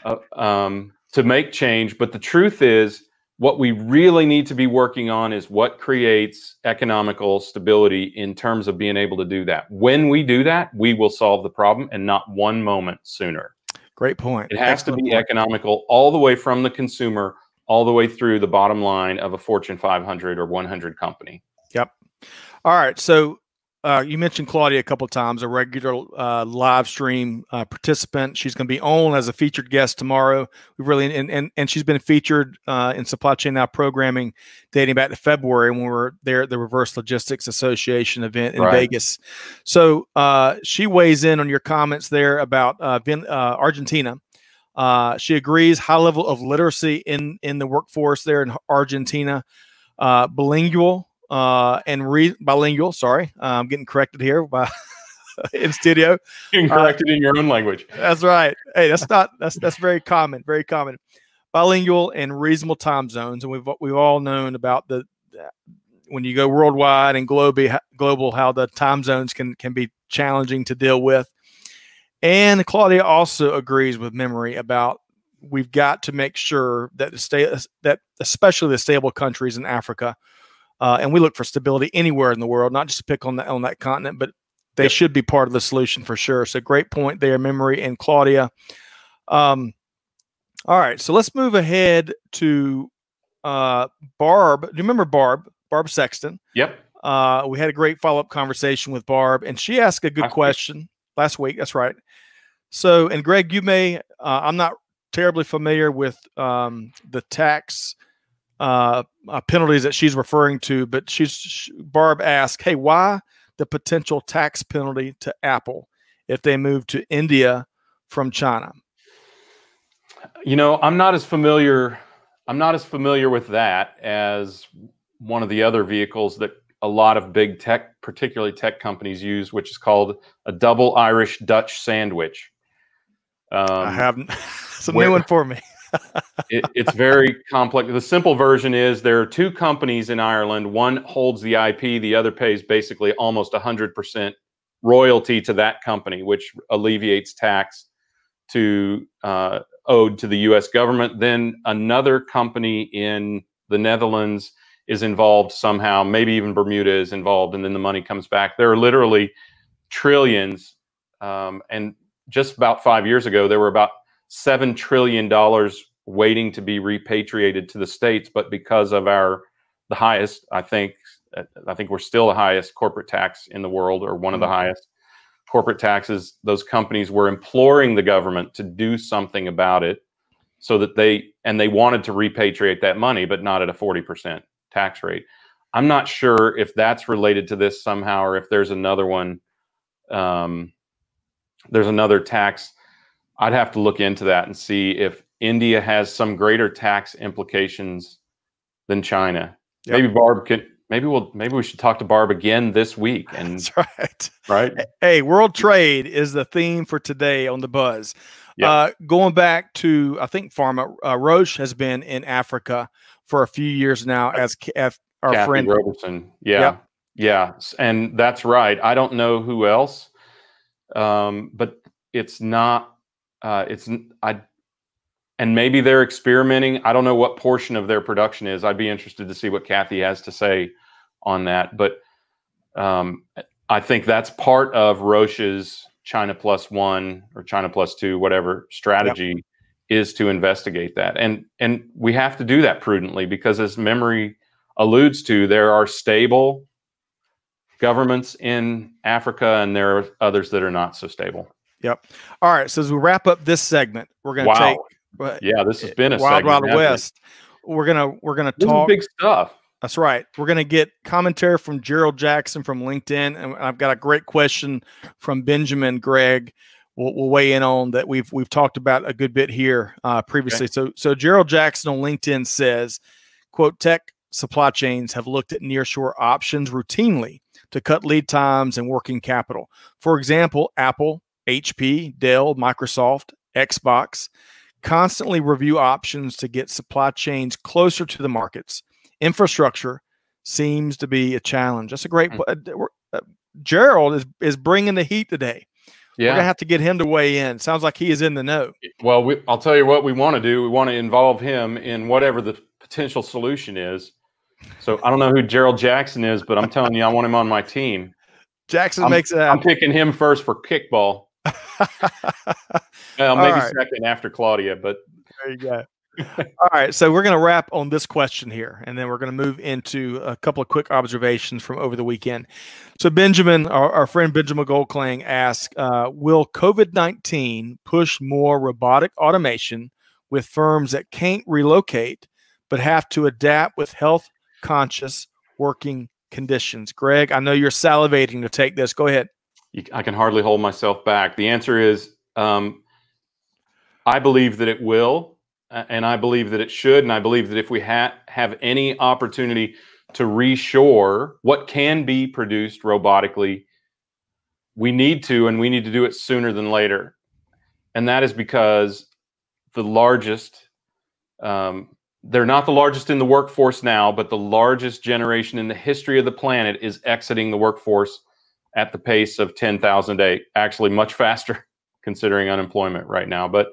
Speaker 2: uh, um, to make change. But the truth is, what we really need to be working on is what creates economical stability in terms of being able to do that. When we do that, we will solve the problem and not one moment sooner.
Speaker 1: Great point.
Speaker 2: It has Excellent to be point. economical all the way from the consumer all the way through the bottom line of a Fortune 500 or 100 company.
Speaker 1: Yep. All right. So uh, you mentioned Claudia a couple times, a regular uh, live stream uh, participant. She's going to be on as a featured guest tomorrow. We really and and, and she's been featured uh, in Supply Chain Now programming dating back to February when we were there at the Reverse Logistics Association event in right. Vegas. So uh, she weighs in on your comments there about uh, Argentina. she agrees high level of literacy in in the workforce there in Argentina, bilingual uh, and re- bilingual. Sorry, uh, I'm getting corrected here by in studio.
Speaker 2: Getting corrected uh, in your own language.
Speaker 1: That's right. Hey, that's not that's that's very common. Very common. Bilingual and reasonable time zones, and we've we've all known about the when you go worldwide and global global how the time zones can can be challenging to deal with. And Claudia also agrees with memory about we've got to make sure that the state that especially the stable countries in Africa uh, and we look for stability anywhere in the world, not just to pick on that on that continent, but they yep. should be part of the solution for sure. So great point there, memory and Claudia. Um, all right, so let's move ahead to uh, Barb. Do you remember Barb? Barb Sexton.
Speaker 2: Yep.
Speaker 1: Uh, we had a great follow up conversation with Barb, and she asked a good last question week. last week. That's right. So, and Greg, you may, uh, I'm not terribly familiar with um, the tax uh, uh, penalties that she's referring to, but she's she, Barb asked, "Hey, why the potential tax penalty to Apple if they move to India from China?"
Speaker 2: You know, I'm not as familiar. I'm not as familiar with that as one of the other vehicles that a lot of big tech, particularly tech companies, use, which is called a double Irish Dutch sandwich.
Speaker 1: Um, I haven't. it's a new one for me
Speaker 2: it, it's very complex. The simple version is there are two companies in Ireland. One holds the IP, the other pays basically almost 100% royalty to that company, which alleviates tax to uh, owed to the U.S. government. Then another company in the Netherlands is involved somehow. Maybe even Bermuda is involved, and then the money comes back. There are literally trillions. Um, and just about five years ago, there were about seven trillion dollars waiting to be repatriated to the states, but because of our the highest, I think, uh, I think we're still the highest corporate tax in the world, or one of the mm-hmm. highest corporate taxes. Those companies were imploring the government to do something about it, so that they and they wanted to repatriate that money, but not at a forty percent tax rate. I'm not sure if that's related to this somehow, or if there's another one. Um, there's another tax I'd have to look into that and see if India has some greater tax implications than China. Yep. Maybe Barb can. Maybe we'll. Maybe we should talk to Barb again this week. And
Speaker 1: that's right.
Speaker 2: Right.
Speaker 1: Hey, world trade is the theme for today on the Buzz. Yeah. Uh, going back to, I think Pharma, uh, Roche has been in Africa for a few years now as, as our
Speaker 2: Kathy
Speaker 1: friend.
Speaker 2: Robertson. Yeah. Yep. Yeah. And that's right. I don't know who else, um, but it's not, uh, it's, I, and maybe they're experimenting. I don't know what portion of their production is. I'd be interested to see what Kathy has to say on that. But um, I think that's part of Roche's China plus one or China plus two, whatever strategy yep. is to investigate that. And and we have to do that prudently because as memory alludes to, there are stable governments in Africa and there are others that are not so stable.
Speaker 1: Yep. All right. So as we wrap up this segment, we're going to
Speaker 2: wow.
Speaker 1: take
Speaker 2: yeah, this has been a
Speaker 1: wild,
Speaker 2: wild
Speaker 1: west. We're gonna we're gonna talk
Speaker 2: big stuff.
Speaker 1: That's right. We're gonna get commentary from Gerald Jackson from LinkedIn, and I've got a great question from Benjamin Greg. We'll, we'll weigh in on that. We've we've talked about a good bit here uh, previously. Okay. So so Gerald Jackson on LinkedIn says, "quote Tech supply chains have looked at nearshore options routinely to cut lead times and working capital. For example, Apple, HP, Dell, Microsoft, Xbox." constantly review options to get supply chains closer to the markets. Infrastructure seems to be a challenge. That's a great. Mm. Uh, Gerald is is bringing the heat today. Yeah. We're gonna have to get him to weigh in. Sounds like he is in the know.
Speaker 2: Well, we, I'll tell you what we want to do. We want to involve him in whatever the potential solution is. So I don't know who Gerald Jackson is, but I'm telling you, I want him on my team.
Speaker 1: Jackson
Speaker 2: I'm,
Speaker 1: makes it.
Speaker 2: I'm picking him first for kickball. well, maybe right. second after Claudia, but
Speaker 1: there you go. All right, so we're going to wrap on this question here, and then we're going to move into a couple of quick observations from over the weekend. So, Benjamin, our, our friend Benjamin Goldklang asked, uh, "Will COVID nineteen push more robotic automation with firms that can't relocate but have to adapt with health conscious working conditions?" Greg, I know you're salivating to take this. Go ahead.
Speaker 2: I can hardly hold myself back. The answer is um, I believe that it will, and I believe that it should, and I believe that if we ha- have any opportunity to reshore what can be produced robotically, we need to, and we need to do it sooner than later. And that is because the largest, um, they're not the largest in the workforce now, but the largest generation in the history of the planet is exiting the workforce at the pace of 10,000 a day, actually much faster considering unemployment right now. But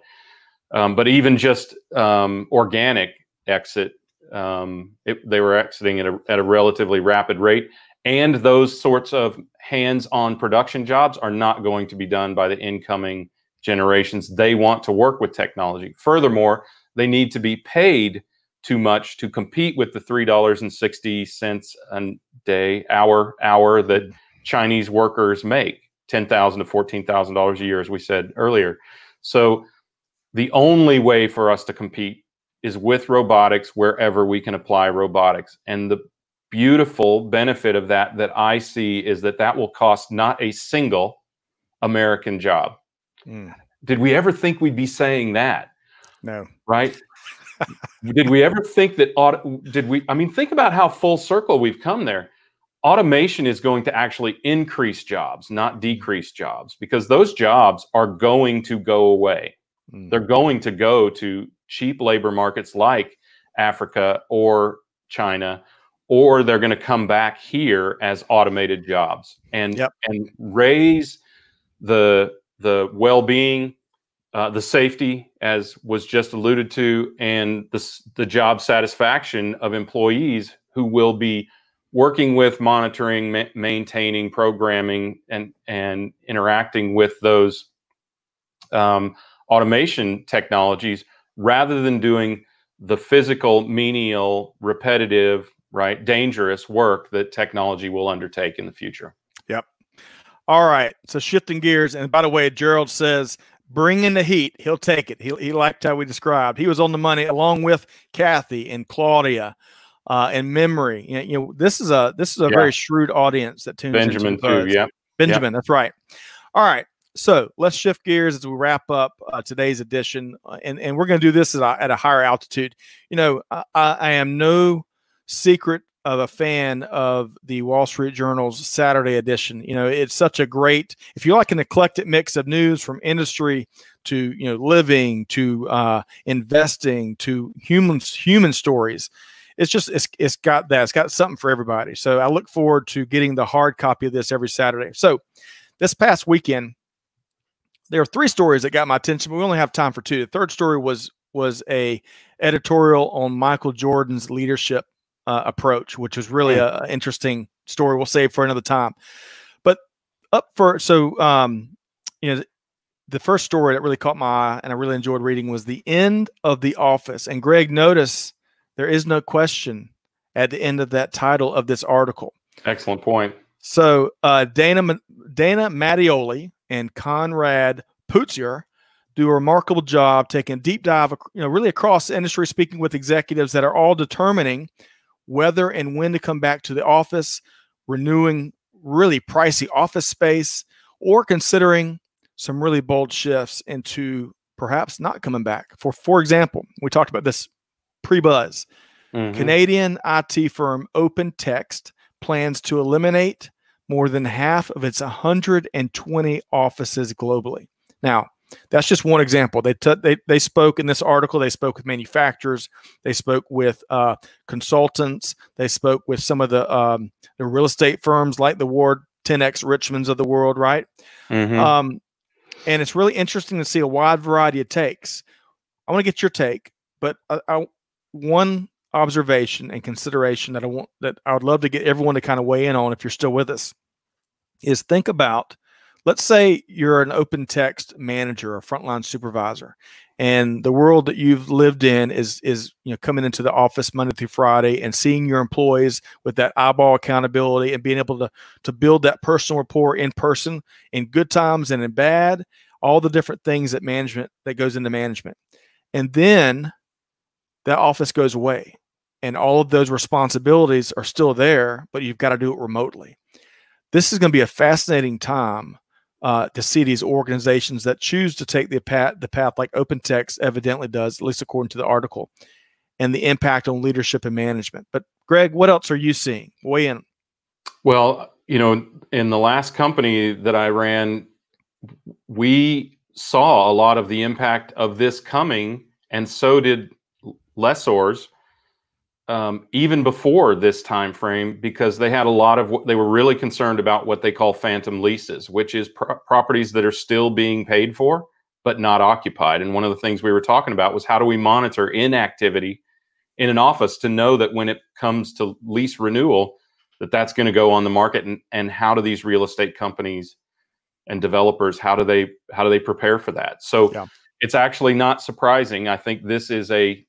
Speaker 2: um, but even just um, organic exit, um, it, they were exiting at a, at a relatively rapid rate. And those sorts of hands-on production jobs are not going to be done by the incoming generations. They want to work with technology. Furthermore, they need to be paid too much to compete with the three dollars and sixty cents a day hour hour that Chinese workers make ten thousand to fourteen thousand dollars a year, as we said earlier. So the only way for us to compete is with robotics wherever we can apply robotics. And the beautiful benefit of that that I see is that that will cost not a single American job. Mm. Did we ever think we'd be saying that?
Speaker 1: No.
Speaker 2: Right? did we ever think that did we I mean think about how full circle we've come there automation is going to actually increase jobs, not mm. decrease jobs, because those jobs are going to go away. Mm. They're going to go to cheap labor markets like Africa or China, or they're going to come back here as automated jobs and yep. and raise the the well-being, uh, the safety, as was just alluded to, and the the job satisfaction of employees who will be working with monitoring, ma- maintaining, programming, and and interacting with those um, automation technologies rather than doing the physical, menial, repetitive, right, dangerous work that technology will undertake in the future.
Speaker 1: Yep. All right. So shifting gears, and by the way, Gerald says bring in the heat. He'll take it. He, he liked how we described. He was on the money along with Kathy and Claudia uh, and memory. You know, you know, this is a this is a yeah. very shrewd audience that tunes
Speaker 2: Benjamin
Speaker 1: into
Speaker 2: too. Yeah,
Speaker 1: Benjamin. That's right. All right. So let's shift gears as we wrap up uh, today's edition, uh, and and we're going to do this at a, at a, higher altitude. You know, I, I am no secret of a fan of the Wall Street Journal's Saturday edition. You know, it's such a great if you like an eclectic mix of news from industry to you know living to uh, investing to human human stories. It's just it's, it's got that it's got something for everybody. So I look forward to getting the hard copy of this every Saturday. So this past weekend, there are three stories that got my attention, but we only have time for two. The third story was was a editorial on Michael Jordan's leadership uh, approach, which was really an interesting story. We'll save for another time. But up for so um, you know the first story that really caught my eye and I really enjoyed reading was the end of the office. And Greg, notice there is no question at the end of that title of this article.
Speaker 2: Excellent point.
Speaker 1: So uh, Dana Dana Mattioli and Conrad Putzier do a remarkable job taking a deep dive, you know, really across the industry, speaking with executives that are all determining whether and when to come back to the office, renewing really pricey office space, or considering some really bold shifts into perhaps not coming back. For for example, we talked about this pre-buzz. Mm-hmm. Canadian IT firm OpenText plans to eliminate more than half of its 120 offices globally. Now, that's just one example. They, t- they they spoke in this article. They spoke with manufacturers. They spoke with uh, consultants. They spoke with some of the um, the real estate firms like the Ward 10x Richmonds of the world, right? Mm-hmm. Um, and it's really interesting to see a wide variety of takes. I want to get your take, but I, I, one observation and consideration that I want that I would love to get everyone to kind of weigh in on if you're still with us is think about let's say you're an open text manager or frontline supervisor and the world that you've lived in is is you know coming into the office monday through friday and seeing your employees with that eyeball accountability and being able to to build that personal rapport in person in good times and in bad all the different things that management that goes into management. And then that office goes away and all of those responsibilities are still there but you've got to do it remotely this is going to be a fascinating time uh, to see these organizations that choose to take the path, the path like OpenText evidently does, at least according to the article, and the impact on leadership and management. But Greg, what else are you seeing? Weigh in.
Speaker 2: Well, you know, in the last company that I ran, we saw a lot of the impact of this coming, and so did lessors um, even before this time frame because they had a lot of what they were really concerned about what they call phantom leases which is pro- properties that are still being paid for but not occupied. And one of the things we were talking about was how do we monitor inactivity in an office to know that when it comes to lease renewal that that's going to go on the market? And, and how do these real estate companies and developers how do they how do they prepare for that? So yeah. it's actually not surprising. I think this is a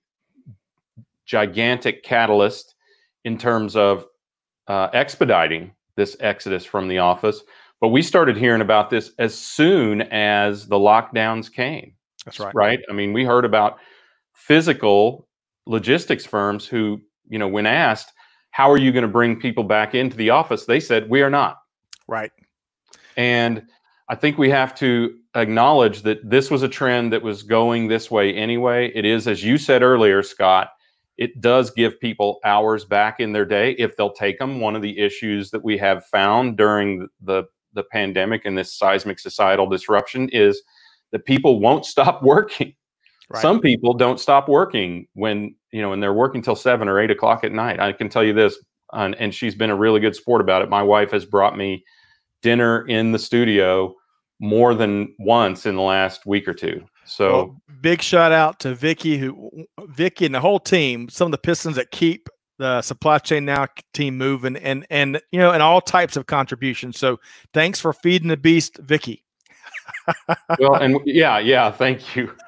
Speaker 2: gigantic catalyst in terms of uh, expediting this exodus from the office. But we started hearing about this as soon as the lockdowns came.
Speaker 1: That's right.
Speaker 2: Right. I mean, we heard about physical logistics firms who, you know, when asked, how are you going to bring people back into the office? They said, we are not.
Speaker 1: Right.
Speaker 2: And I think we have to acknowledge that this was a trend that was going this way anyway. It is, as you said earlier, Scott, it does give people hours back in their day if they'll take them. One of the issues that we have found during the the pandemic and this seismic societal disruption is that people won't stop working. Right. Some people don't stop working when you know, and they're working till seven or eight o'clock at night. I can tell you this, and, and she's been a really good sport about it. My wife has brought me dinner in the studio more than once in the last week or two. So well,
Speaker 1: big shout out to Vicky, who Vicky and the whole team, some of the Pistons that keep the supply chain now team moving, and and you know, and all types of contributions. So thanks for feeding the beast, Vicky.
Speaker 2: well, and yeah, yeah, thank you.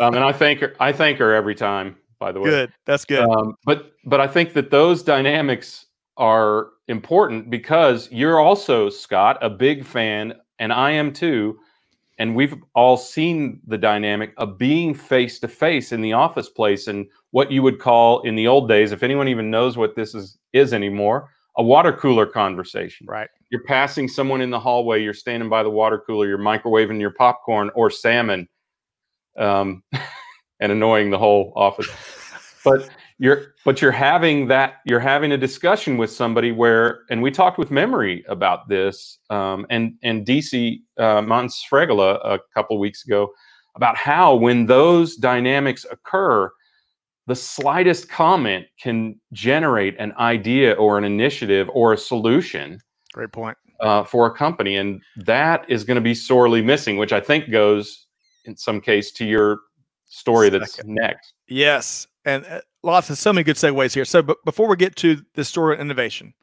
Speaker 2: Um, and I thank her. I thank her every time. By the way,
Speaker 1: good. That's good. Um,
Speaker 2: but but I think that those dynamics are important because you're also Scott a big fan, and I am too and we've all seen the dynamic of being face to face in the office place and what you would call in the old days if anyone even knows what this is is anymore a water cooler conversation.
Speaker 1: Right.
Speaker 2: You're passing someone in the hallway you're standing by the water cooler you're microwaving your popcorn or salmon um, and annoying the whole office. But you're but you're having that you're having a discussion with somebody where and we talked with memory about this um, and and dc uh, Fregola a couple weeks ago about how when those dynamics occur the slightest comment can generate an idea or an initiative or a solution
Speaker 1: great point.
Speaker 2: uh, for a company. And that is going to be sorely missing which i think goes in some case to your story Second. that's next.
Speaker 1: Yes and uh, lots of so many good segues here. So, but before we get to the story of innovation,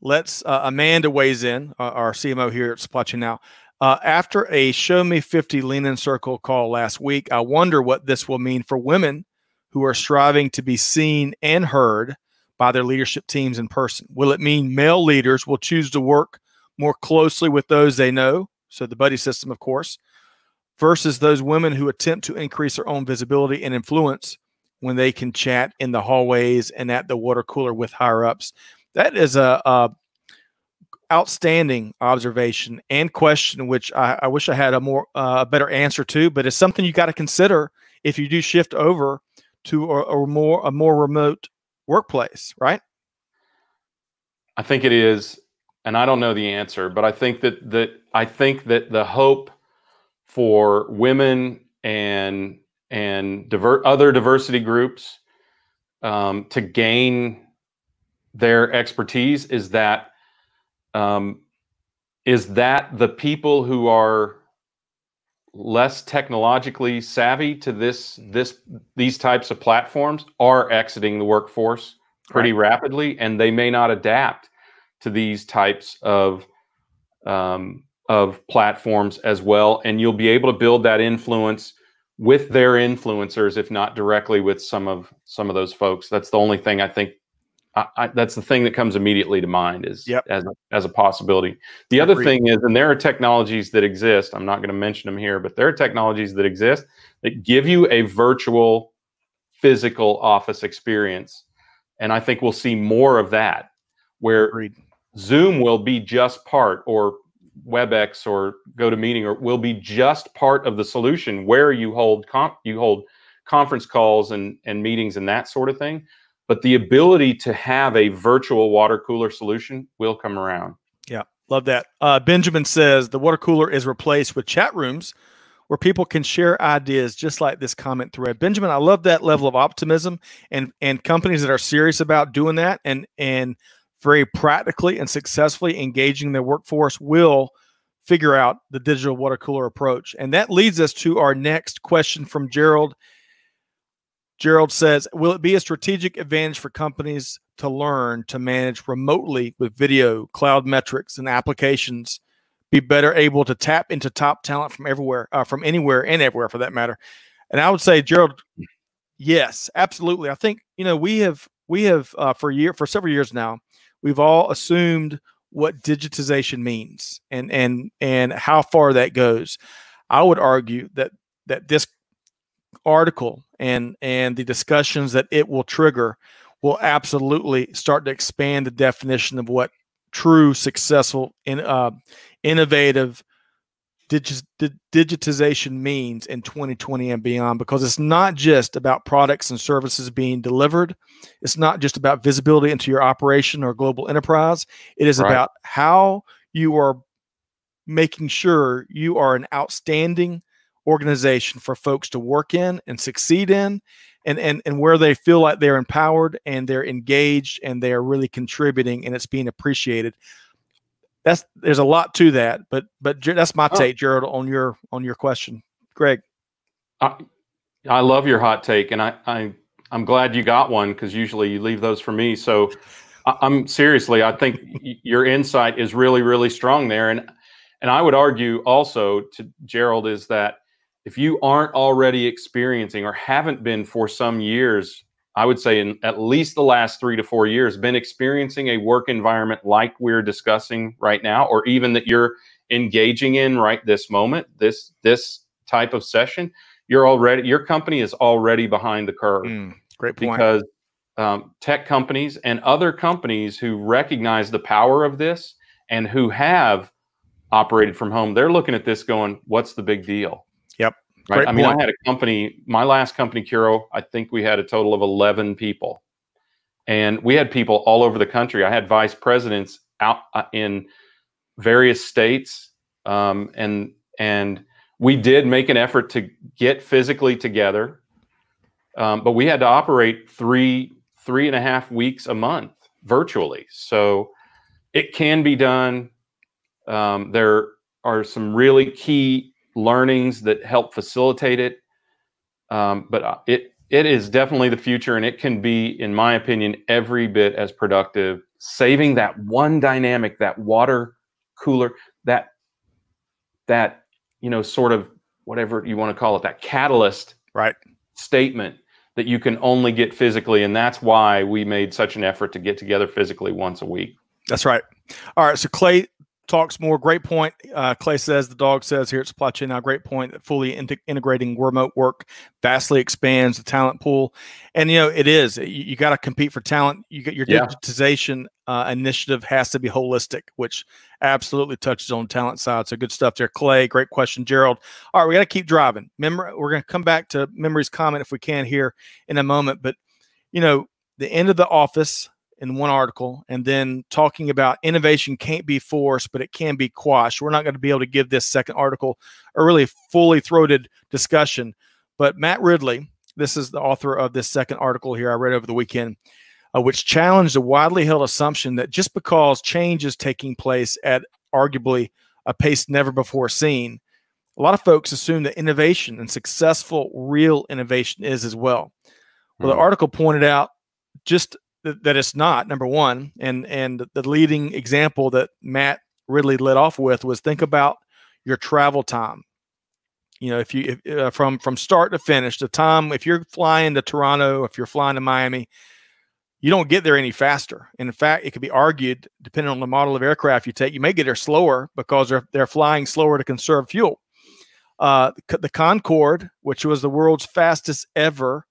Speaker 1: let's uh, Amanda weighs in, uh, our CMO here at Supply Chain Now. Uh, after a Show Me 50 Lean In Circle call last week, I wonder what this will mean for women who are striving to be seen and heard by their leadership teams in person. Will it mean male leaders will choose to work more closely with those they know? So, the buddy system, of course, versus those women who attempt to increase their own visibility and influence when they can chat in the hallways and at the water cooler with higher ups. That is a, a outstanding observation and question, which I, I wish I had a more uh, a better answer to. But it's something you got to consider if you do shift over to a, a more a more remote workplace, right?
Speaker 2: I think it is, and I don't know the answer, but I think that that I think that the hope for women and and diver- other diversity groups um, to gain their expertise is that um, is that the people who are less technologically savvy to this this these types of platforms are exiting the workforce pretty right. rapidly and they may not adapt to these types of um, of platforms as well and you'll be able to build that influence with their influencers, if not directly with some of some of those folks. That's the only thing I think. I, I, that's the thing that comes immediately to mind is yep. as a, as a possibility. The other thing is, and there are technologies that exist. I'm not going to mention them here, but there are technologies that exist that give you a virtual, physical office experience, and I think we'll see more of that, where Agreed. Zoom will be just part, or WebEx or GoToMeeting or will be just part of the solution where you hold comp you hold conference calls and and meetings and that sort of thing. But the ability to have a virtual water cooler solution will come around.
Speaker 1: Yeah, love that. Uh, Benjamin says the water cooler is replaced with chat rooms where people can share ideas, just like this comment thread. Benjamin, I love that level of optimism and and companies that are serious about doing that and and very practically and successfully engaging their workforce will figure out the digital water cooler approach. And that leads us to our next question from Gerald. Gerald says, Will it be a strategic advantage for companies to learn to manage remotely with video, cloud metrics, and applications? Be better able to tap into top talent from everywhere, uh, from anywhere and everywhere for that matter. And I would say, Gerald, yes, absolutely. I think you know we have we have uh, for year for several years now we've all assumed what digitization means and and and how far that goes. I would argue that that this article and and the discussions that it will trigger will absolutely start to expand the definition of what true successful in uh, innovative digitization means in 2020 and beyond because it's not just about products and services being delivered. It's not just about visibility into your operation or global enterprise. It is right. about how you are making sure you are an outstanding organization for folks to work in and succeed in and, and and where they feel like they're empowered and they're engaged and they are really contributing and it's being appreciated that's there's a lot to that, but but that's my oh. take, Gerald, on your on your question, Greg.
Speaker 2: I, I love your hot take, and I, I I'm glad you got one because usually you leave those for me. So I, I'm seriously, I think your insight is really really strong there, and and I would argue also to Gerald is that if you aren't already experiencing or haven't been for some years I would say in at least the last three to four years, been experiencing a work environment like we're discussing right now, or even that you're engaging in right this moment, this this type of session, you're already your company is already behind the curve. Mm,
Speaker 1: great point.
Speaker 2: Because um, tech companies and other companies who recognize the power of this and who have operated from home, they're looking at this going, "What's the big deal?" Right. Great I mean, point. I had a company, my last company, Curo, I think we had a total of 11 people and we had people all over the country. I had vice presidents out uh, in various states, um, and and we did make an effort to get physically together, um, but we had to operate three three and a half weeks a month virtually. So it can be done. Um, there are some really key learnings that help facilitate it, um, but uh, it it is definitely the future, and it can be, in my opinion, every bit as productive. Saving that one dynamic, that water cooler, that that you know, sort of whatever you want to call it, that catalyst
Speaker 1: right
Speaker 2: statement that you can only get physically, and that's why we made such an effort to get together physically once a week.
Speaker 1: That's right. All right. So Clay talks more. Great point. Uh, Clay says the dog says here at Supply Chain now. Great point that fully in- integrating remote work vastly expands the talent pool, and you know it is. You, you got to compete for talent. You get your yeah. digitization uh, initiative has to be holistic, which absolutely touches on the talent side. So good stuff there, Clay. Great question, Gerald. All right, we got to keep driving. Remember, we're going to come back to memories comment if we can here in a moment, but you know the end of the office in one article and then talking about innovation can't be forced, but it can be quashed. We're not going to be able to give this second article a really fully throated discussion. But Matt Ridley, this is the author of this second article here I read over the weekend, uh, which challenged a widely held assumption that just because change is taking place at arguably a pace never before seen, a lot of folks assume that innovation and successful real innovation is as well. Well, the hmm. article pointed out just that, that it's not number one and and the leading example that matt ridley led off with was think about your travel time. You know if you if, uh, from from start to finish the time if you're flying to toronto if you're flying to miami you don't get there any faster. And in fact it could be argued depending on the model of aircraft you take you may get there slower because they're, they're flying slower to conserve fuel. Uh, the concorde which was the world's fastest ever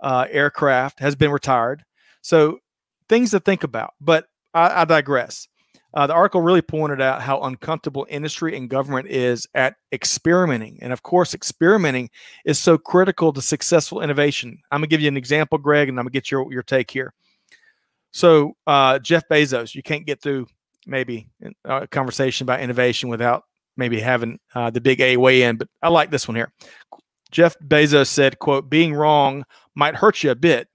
Speaker 1: uh, aircraft has been retired so things to think about, but I, I digress. Uh, the article really pointed out how uncomfortable industry and government is at experimenting. And of course, experimenting is so critical to successful innovation. I'm going to give you an example, Greg, and I'm going to get your, your take here. So, uh, Jeff Bezos, you can't get through maybe a conversation about innovation without maybe having uh, the big A weigh in, but I like this one here. Jeff Bezos said, quote, being wrong might hurt you a bit,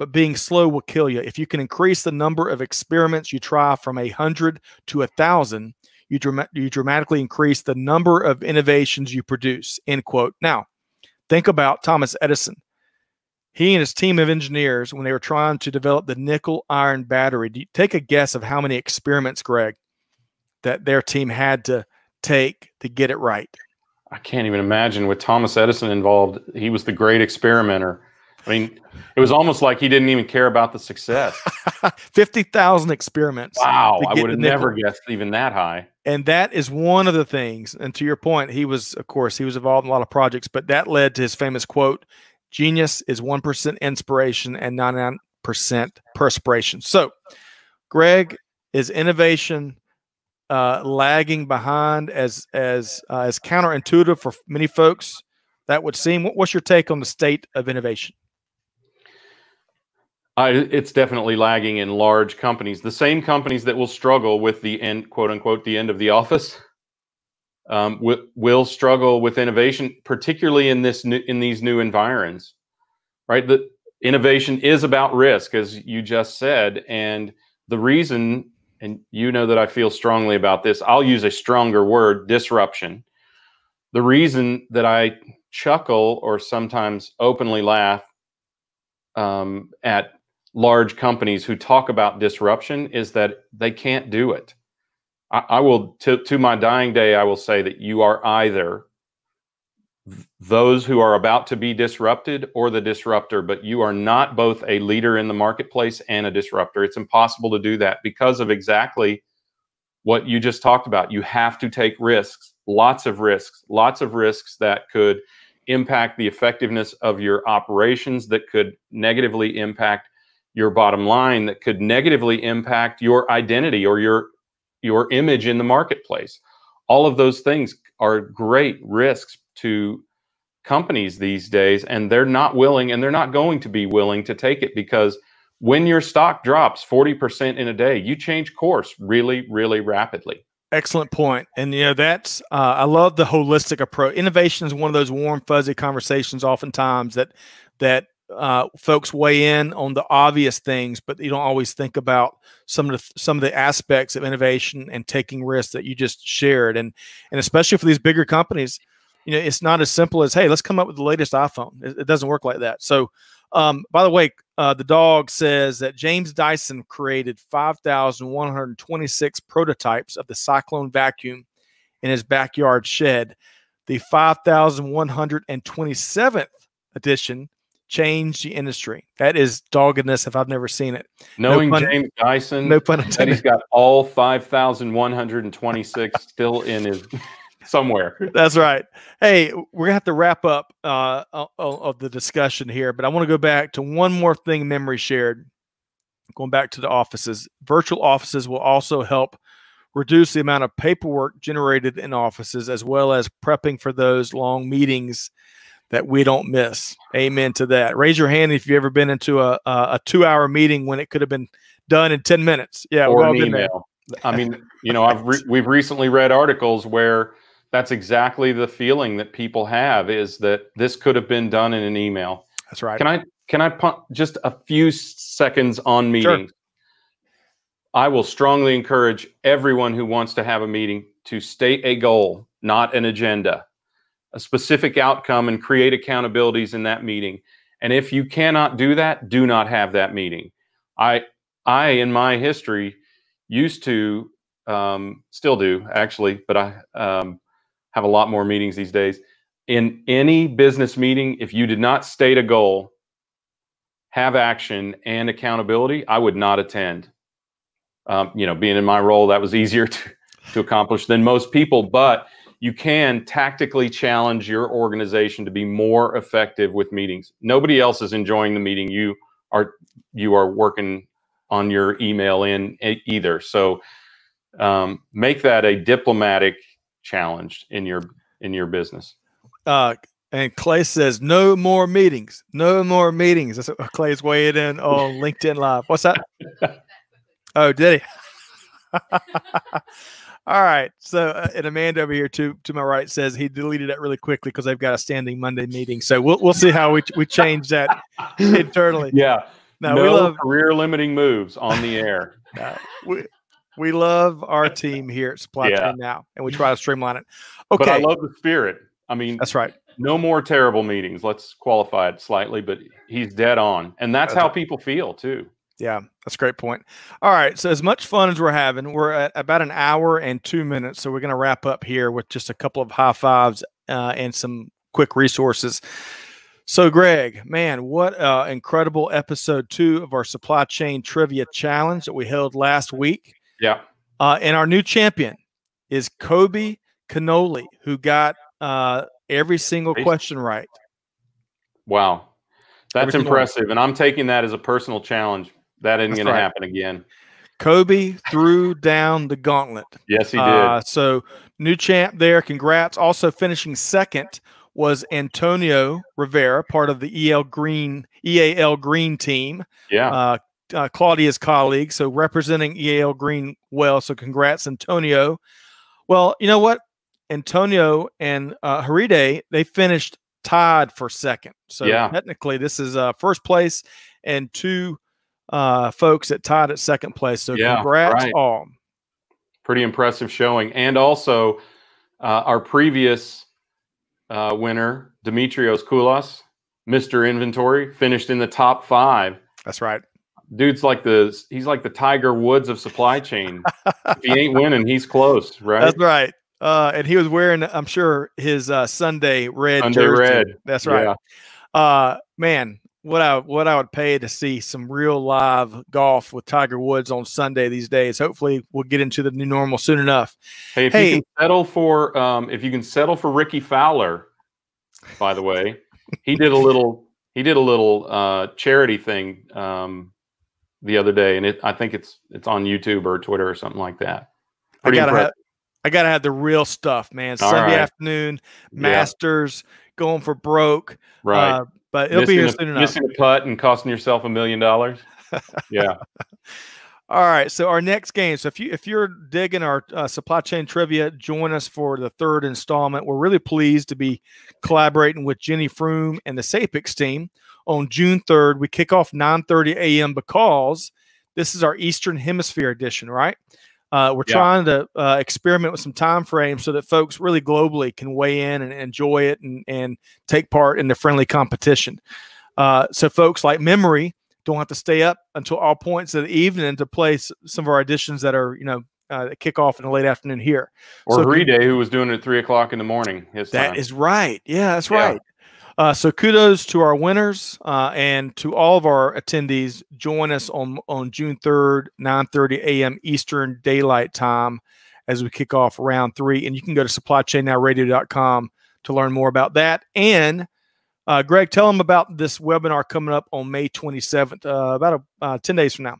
Speaker 1: but being slow will kill you. If you can increase the number of experiments you try from a hundred to a thousand, you, dram- you dramatically increase the number of innovations you produce. End quote. Now, think about Thomas Edison. He and his team of engineers, when they were trying to develop the nickel iron battery, take a guess of how many experiments, Greg, that their team had to take to get it right?
Speaker 2: I can't even imagine with Thomas Edison involved. He was the great experimenter I mean, it was almost like he didn't even care about the success.
Speaker 1: 50,000 experiments.
Speaker 2: Wow. I would have never guessed even that high.
Speaker 1: And that is one of the things. And to your point, he was, of course, he was involved in a lot of projects, but that led to his famous quote genius is 1% inspiration and 99% perspiration. So, Greg, is innovation uh, lagging behind as as uh, as counterintuitive for many folks that would seem what's your take on the state of innovation
Speaker 2: uh, it's definitely lagging in large companies. The same companies that will struggle with the end, quote unquote, the end of the office, um, will, struggle with innovation, particularly in this new, in these new environs. Right, the innovation is about risk, as you just said, and the reason, and you know that I feel strongly about this. I'll use a stronger word: disruption. The reason that I chuckle or sometimes openly laugh um, at large companies who talk about disruption is that they can't do it. I, I will, to, to my dying day, I will say that you are either those who are about to be disrupted or the disruptor, but you are not both a leader in the marketplace and a disruptor. It's impossible to do that because of exactly what you just talked about. You have to take risks, lots of risks, lots of risks that could impact the effectiveness of your operations, that could negatively impact your bottom line that could negatively impact your identity or your your image in the marketplace all of those things are great risks to companies these days and they're not willing and they're not going to be willing to take it because when your stock drops 40% in a day, you change course really, really rapidly.
Speaker 1: Excellent point. And you know that's uh, I love the holistic approach. Innovation is one of those warm, fuzzy conversations, oftentimes that that uh, folks weigh in on the obvious things, but you don't always think about some of the some of the aspects of innovation and taking risks that you just shared. And and especially for these bigger companies, you know, it's not as simple as hey, let's come up with the latest iPhone. It, it doesn't work like that. So um, by the way, uh, the dog says that James Dyson created 5,126 prototypes of the Cyclone vacuum in his backyard shed. The 5,127th edition changed the industry. That is doggedness if I've never seen it.
Speaker 2: Knowing no pun, James Dyson,
Speaker 1: no pun intended.
Speaker 2: he's got all 5,126 still in his somewhere.
Speaker 1: That's right. Hey, we're gonna have to wrap up uh, of the discussion here, but I want to go back to one more thing. Memory shared. Going back to the offices, virtual offices will also help reduce the amount of paperwork generated in offices, as well as prepping for those long meetings that we don't miss. Amen to that. Raise your hand if you've ever been into a a, a two hour meeting when it could have been done in ten minutes. Yeah,
Speaker 2: or an email. I mean, you know, I've re- we've recently read articles where that's exactly the feeling that people have is that this could have been done in an email.
Speaker 1: That's right.
Speaker 2: Can I can I punt just a few seconds on meetings? Sure. I will strongly encourage everyone who wants to have a meeting to state a goal, not an agenda, a specific outcome, and create accountabilities in that meeting. And if you cannot do that, do not have that meeting. I, I in my history, used to, um, still do actually, but I um, have a lot more meetings these days. In any business meeting, if you did not state a goal, have action and accountability, I would not attend. Um, you know, being in my role, that was easier to, to accomplish than most people, but you can tactically challenge your organization to be more effective with meetings. Nobody else is enjoying the meeting. You are you are working on your email in either. So um, make that a diplomatic challenge in your in your business.
Speaker 1: Uh, and Clay says, "No more meetings. No more meetings." That's what Clay's weighing in on LinkedIn Live. What's that? oh, did he? All right. So, uh, and Amanda over here to to my right says he deleted that really quickly because they've got a standing Monday meeting. So we'll we'll see how we we change that internally.
Speaker 2: Yeah. No, no we love career limiting moves on the air.
Speaker 1: No, we, we love our team here at Supply yeah. Chain Now, and we try to streamline it. Okay,
Speaker 2: but I love the spirit. I mean,
Speaker 1: that's right.
Speaker 2: No more terrible meetings. Let's qualify it slightly, but he's dead on, and that's, that's how people feel too.
Speaker 1: Yeah, that's a great point. All right, so as much fun as we're having, we're at about an hour and two minutes, so we're going to wrap up here with just a couple of high fives uh, and some quick resources. So, Greg, man, what uh, incredible episode two of our supply chain trivia challenge that we held last week.
Speaker 2: Yeah.
Speaker 1: Uh, and our new champion is Kobe Canoli, who got uh, every single question right.
Speaker 2: Wow. That's impressive. And I'm taking that as a personal challenge. That isn't going right. to happen again.
Speaker 1: Kobe threw down the gauntlet.
Speaker 2: Yes, he did. Uh,
Speaker 1: so, new champ there. Congrats. Also, finishing second was Antonio Rivera, part of the EL Green EAL Green team.
Speaker 2: Yeah.
Speaker 1: Uh, uh, Claudia's colleague, so representing EAL Green well. So congrats, Antonio. Well, you know what? Antonio and uh, Haride, they finished tied for second. So yeah. technically, this is uh, first place and two uh, folks that tied at second place. So yeah, congrats right. all.
Speaker 2: Pretty impressive showing. And also, uh, our previous uh, winner, Demetrios Koulas, Mr. Inventory, finished in the top five.
Speaker 1: That's right
Speaker 2: dude's like the he's like the Tiger Woods of supply chain. if he ain't winning, he's close, right?
Speaker 1: That's right. Uh, and he was wearing, I'm sure, his uh, Sunday red
Speaker 2: Sunday
Speaker 1: jersey.
Speaker 2: red.
Speaker 1: That's right. Yeah. Uh, man, what I what I would pay to see some real live golf with Tiger Woods on Sunday these days. Hopefully, we'll get into the new normal soon enough.
Speaker 2: Hey, if hey, you can settle for um, if you can settle for Rickie Fowler, by the way, he did a little he did a little uh, charity thing um, the other day, and it I think it's it's on YouTube or Twitter or something like that.
Speaker 1: Pretty I gotta impressive. have I gotta have the real stuff, man. All Sunday right. afternoon, Masters yeah. going for broke.
Speaker 2: Right. Uh,
Speaker 1: but it'll missing be here soon a, enough.
Speaker 2: Missing a putt and costing yourself a million dollars. yeah.
Speaker 1: All right. So our next game. So if you if you're digging our uh, supply chain trivia, join us for the third installment. We're really pleased to be collaborating with Jenny Froome and the SAPICS team on June 3rd. We kick off 9:30 a.m. because this is our Eastern Hemisphere edition, right? Uh, we're yeah. trying to uh, experiment with some time frames so that folks really globally can weigh in and enjoy it and, and take part in the friendly competition. Uh, so folks like memory don't have to stay up until all points of the evening to play some of our editions that are, you know, uh, kick off in the late afternoon here.
Speaker 2: Or so, Day, who was doing it at three o'clock in the morning.
Speaker 1: His that time. is right. Yeah, that's yeah. right. Uh, so kudos to our winners uh, and to all of our attendees. Join us on on June third, nine thirty a.m. Eastern Daylight Time, as we kick off round three. And you can go to supplychainnowradio.com to learn more about that. And uh, Greg, tell them about this webinar coming up on May 27th, uh, about a, uh, 10 days from now.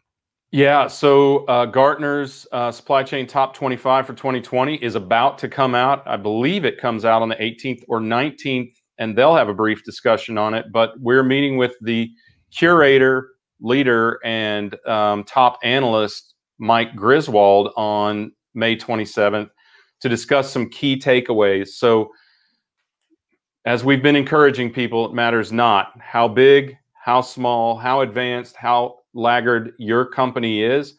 Speaker 2: Yeah, so uh, Gartner's Supply Chain Top 25 for 2020 is about to come out. I believe it comes out on the 18th or 19th, and they'll have a brief discussion on it. But we're meeting with the curator, leader, and um, top analyst, Mike Griswold, on May 27th to discuss some key takeaways. So, as we've been encouraging people, it matters not how big, how small, how advanced, how laggard your company is.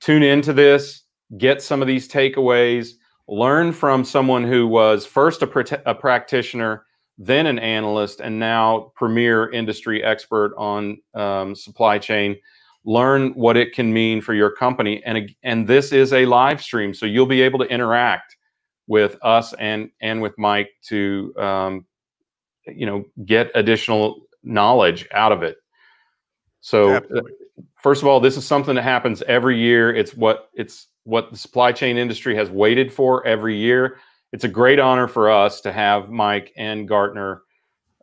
Speaker 2: Tune into this, get some of these takeaways, learn from someone who was first a, a practitioner, then an analyst, and now premier industry expert on um, supply chain. Learn what it can mean for your company, and and this is a live stream, so you'll be able to interact with us and and with Mike to um, you know get additional knowledge out of it. So uh, first of all, this is something that happens every year. It's what it's what the supply chain industry has waited for every year. It's a great honor for us to have Mike and Gartner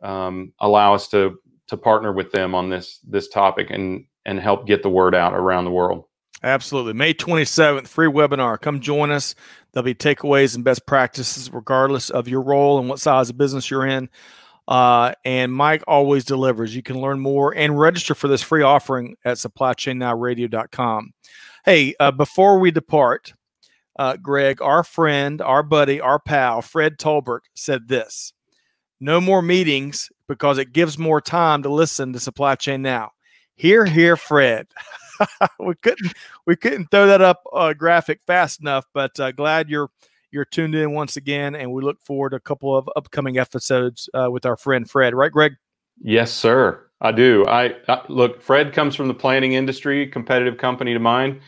Speaker 2: um, allow us to to partner with them on this this topic and and help get the word out around the world.
Speaker 1: Absolutely. May 27th, free webinar. Come join us. There'll be takeaways and best practices, regardless of your role and what size of business you're in. Uh, and Mike always delivers. You can learn more and register for this free offering at supplychainnowradio.com. Hey, uh, before we depart, uh, Greg, our friend, our buddy, our pal, Fred Tolbert said this No more meetings because it gives more time to listen to Supply Chain Now. Here, here, Fred. we couldn't we couldn't throw that up uh, graphic fast enough, but uh, glad you're you're tuned in once again, and we look forward to a couple of upcoming episodes uh, with our friend Fred. Right, Greg?
Speaker 2: Yes, sir. I do. I, I look. Fred comes from the planning industry, competitive company to mine,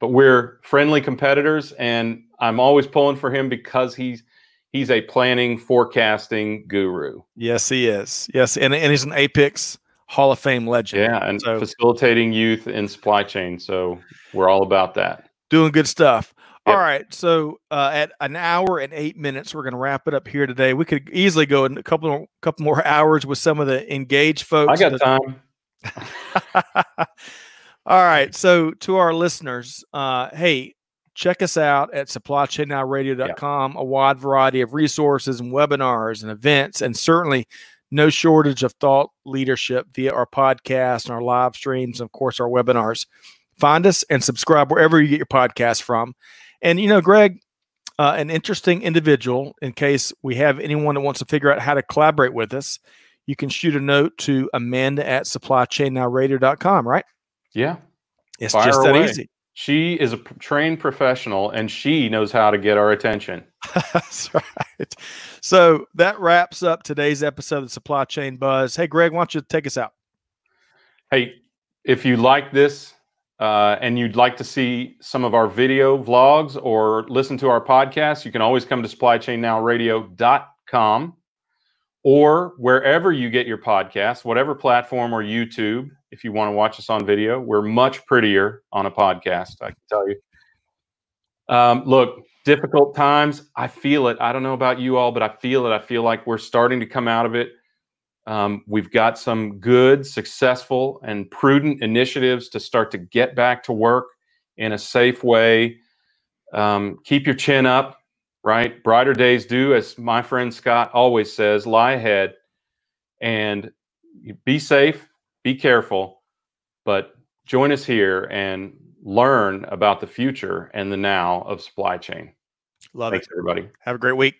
Speaker 2: but we're friendly competitors, and I'm always pulling for him because he's he's a planning forecasting guru.
Speaker 1: Yes, he is. Yes, and and he's an APICS Hall of Fame legend.
Speaker 2: Yeah, and so, facilitating youth in supply chain. So we're all about that.
Speaker 1: Doing good stuff. Yep. All right. So uh, at an hour and eight minutes, we're going to wrap it up here today. We could easily go in a couple more, couple more hours with some of the engaged folks.
Speaker 2: I got time.
Speaker 1: All right. So to our listeners, uh, hey, check us out at supplychainnowradio.com. Yeah. A wide variety of resources and webinars and events, and certainly no shortage of thought leadership via our podcast and our live streams, and of course, our webinars. Find us and subscribe wherever you get your podcast from. And, you know, Greg, uh, an interesting individual, in case we have anyone that wants to figure out how to collaborate with us, you can shoot a note to Amanda at supplychainnowradio.com, right?
Speaker 2: Yeah.
Speaker 1: It's Fire just that away. easy.
Speaker 2: She is a trained professional and she knows how to get our attention.
Speaker 1: That's right. So that wraps up today's episode of Supply Chain Buzz. Hey, Greg, why don't you take us out?
Speaker 2: Hey, if you like this uh, and you'd like to see some of our video vlogs or listen to our podcast, you can always come to supplychainnowradio.com or wherever you get your podcast, whatever platform or YouTube, if you want to watch us on video. We're much prettier on a podcast, I can tell you. Um, look, difficult times. I feel it. I don't know about you all, but I feel it. I feel like we're starting to come out of it. Um, we've got some good, successful, and prudent initiatives to start to get back to work in a safe way. Um, keep your chin up right? Brighter days do, as my friend Scott always says, lie ahead and be safe, be careful, but join us here and learn about the future and the now of supply chain.
Speaker 1: Love it.
Speaker 2: Thanks,
Speaker 1: it.
Speaker 2: everybody.
Speaker 1: Have a great week.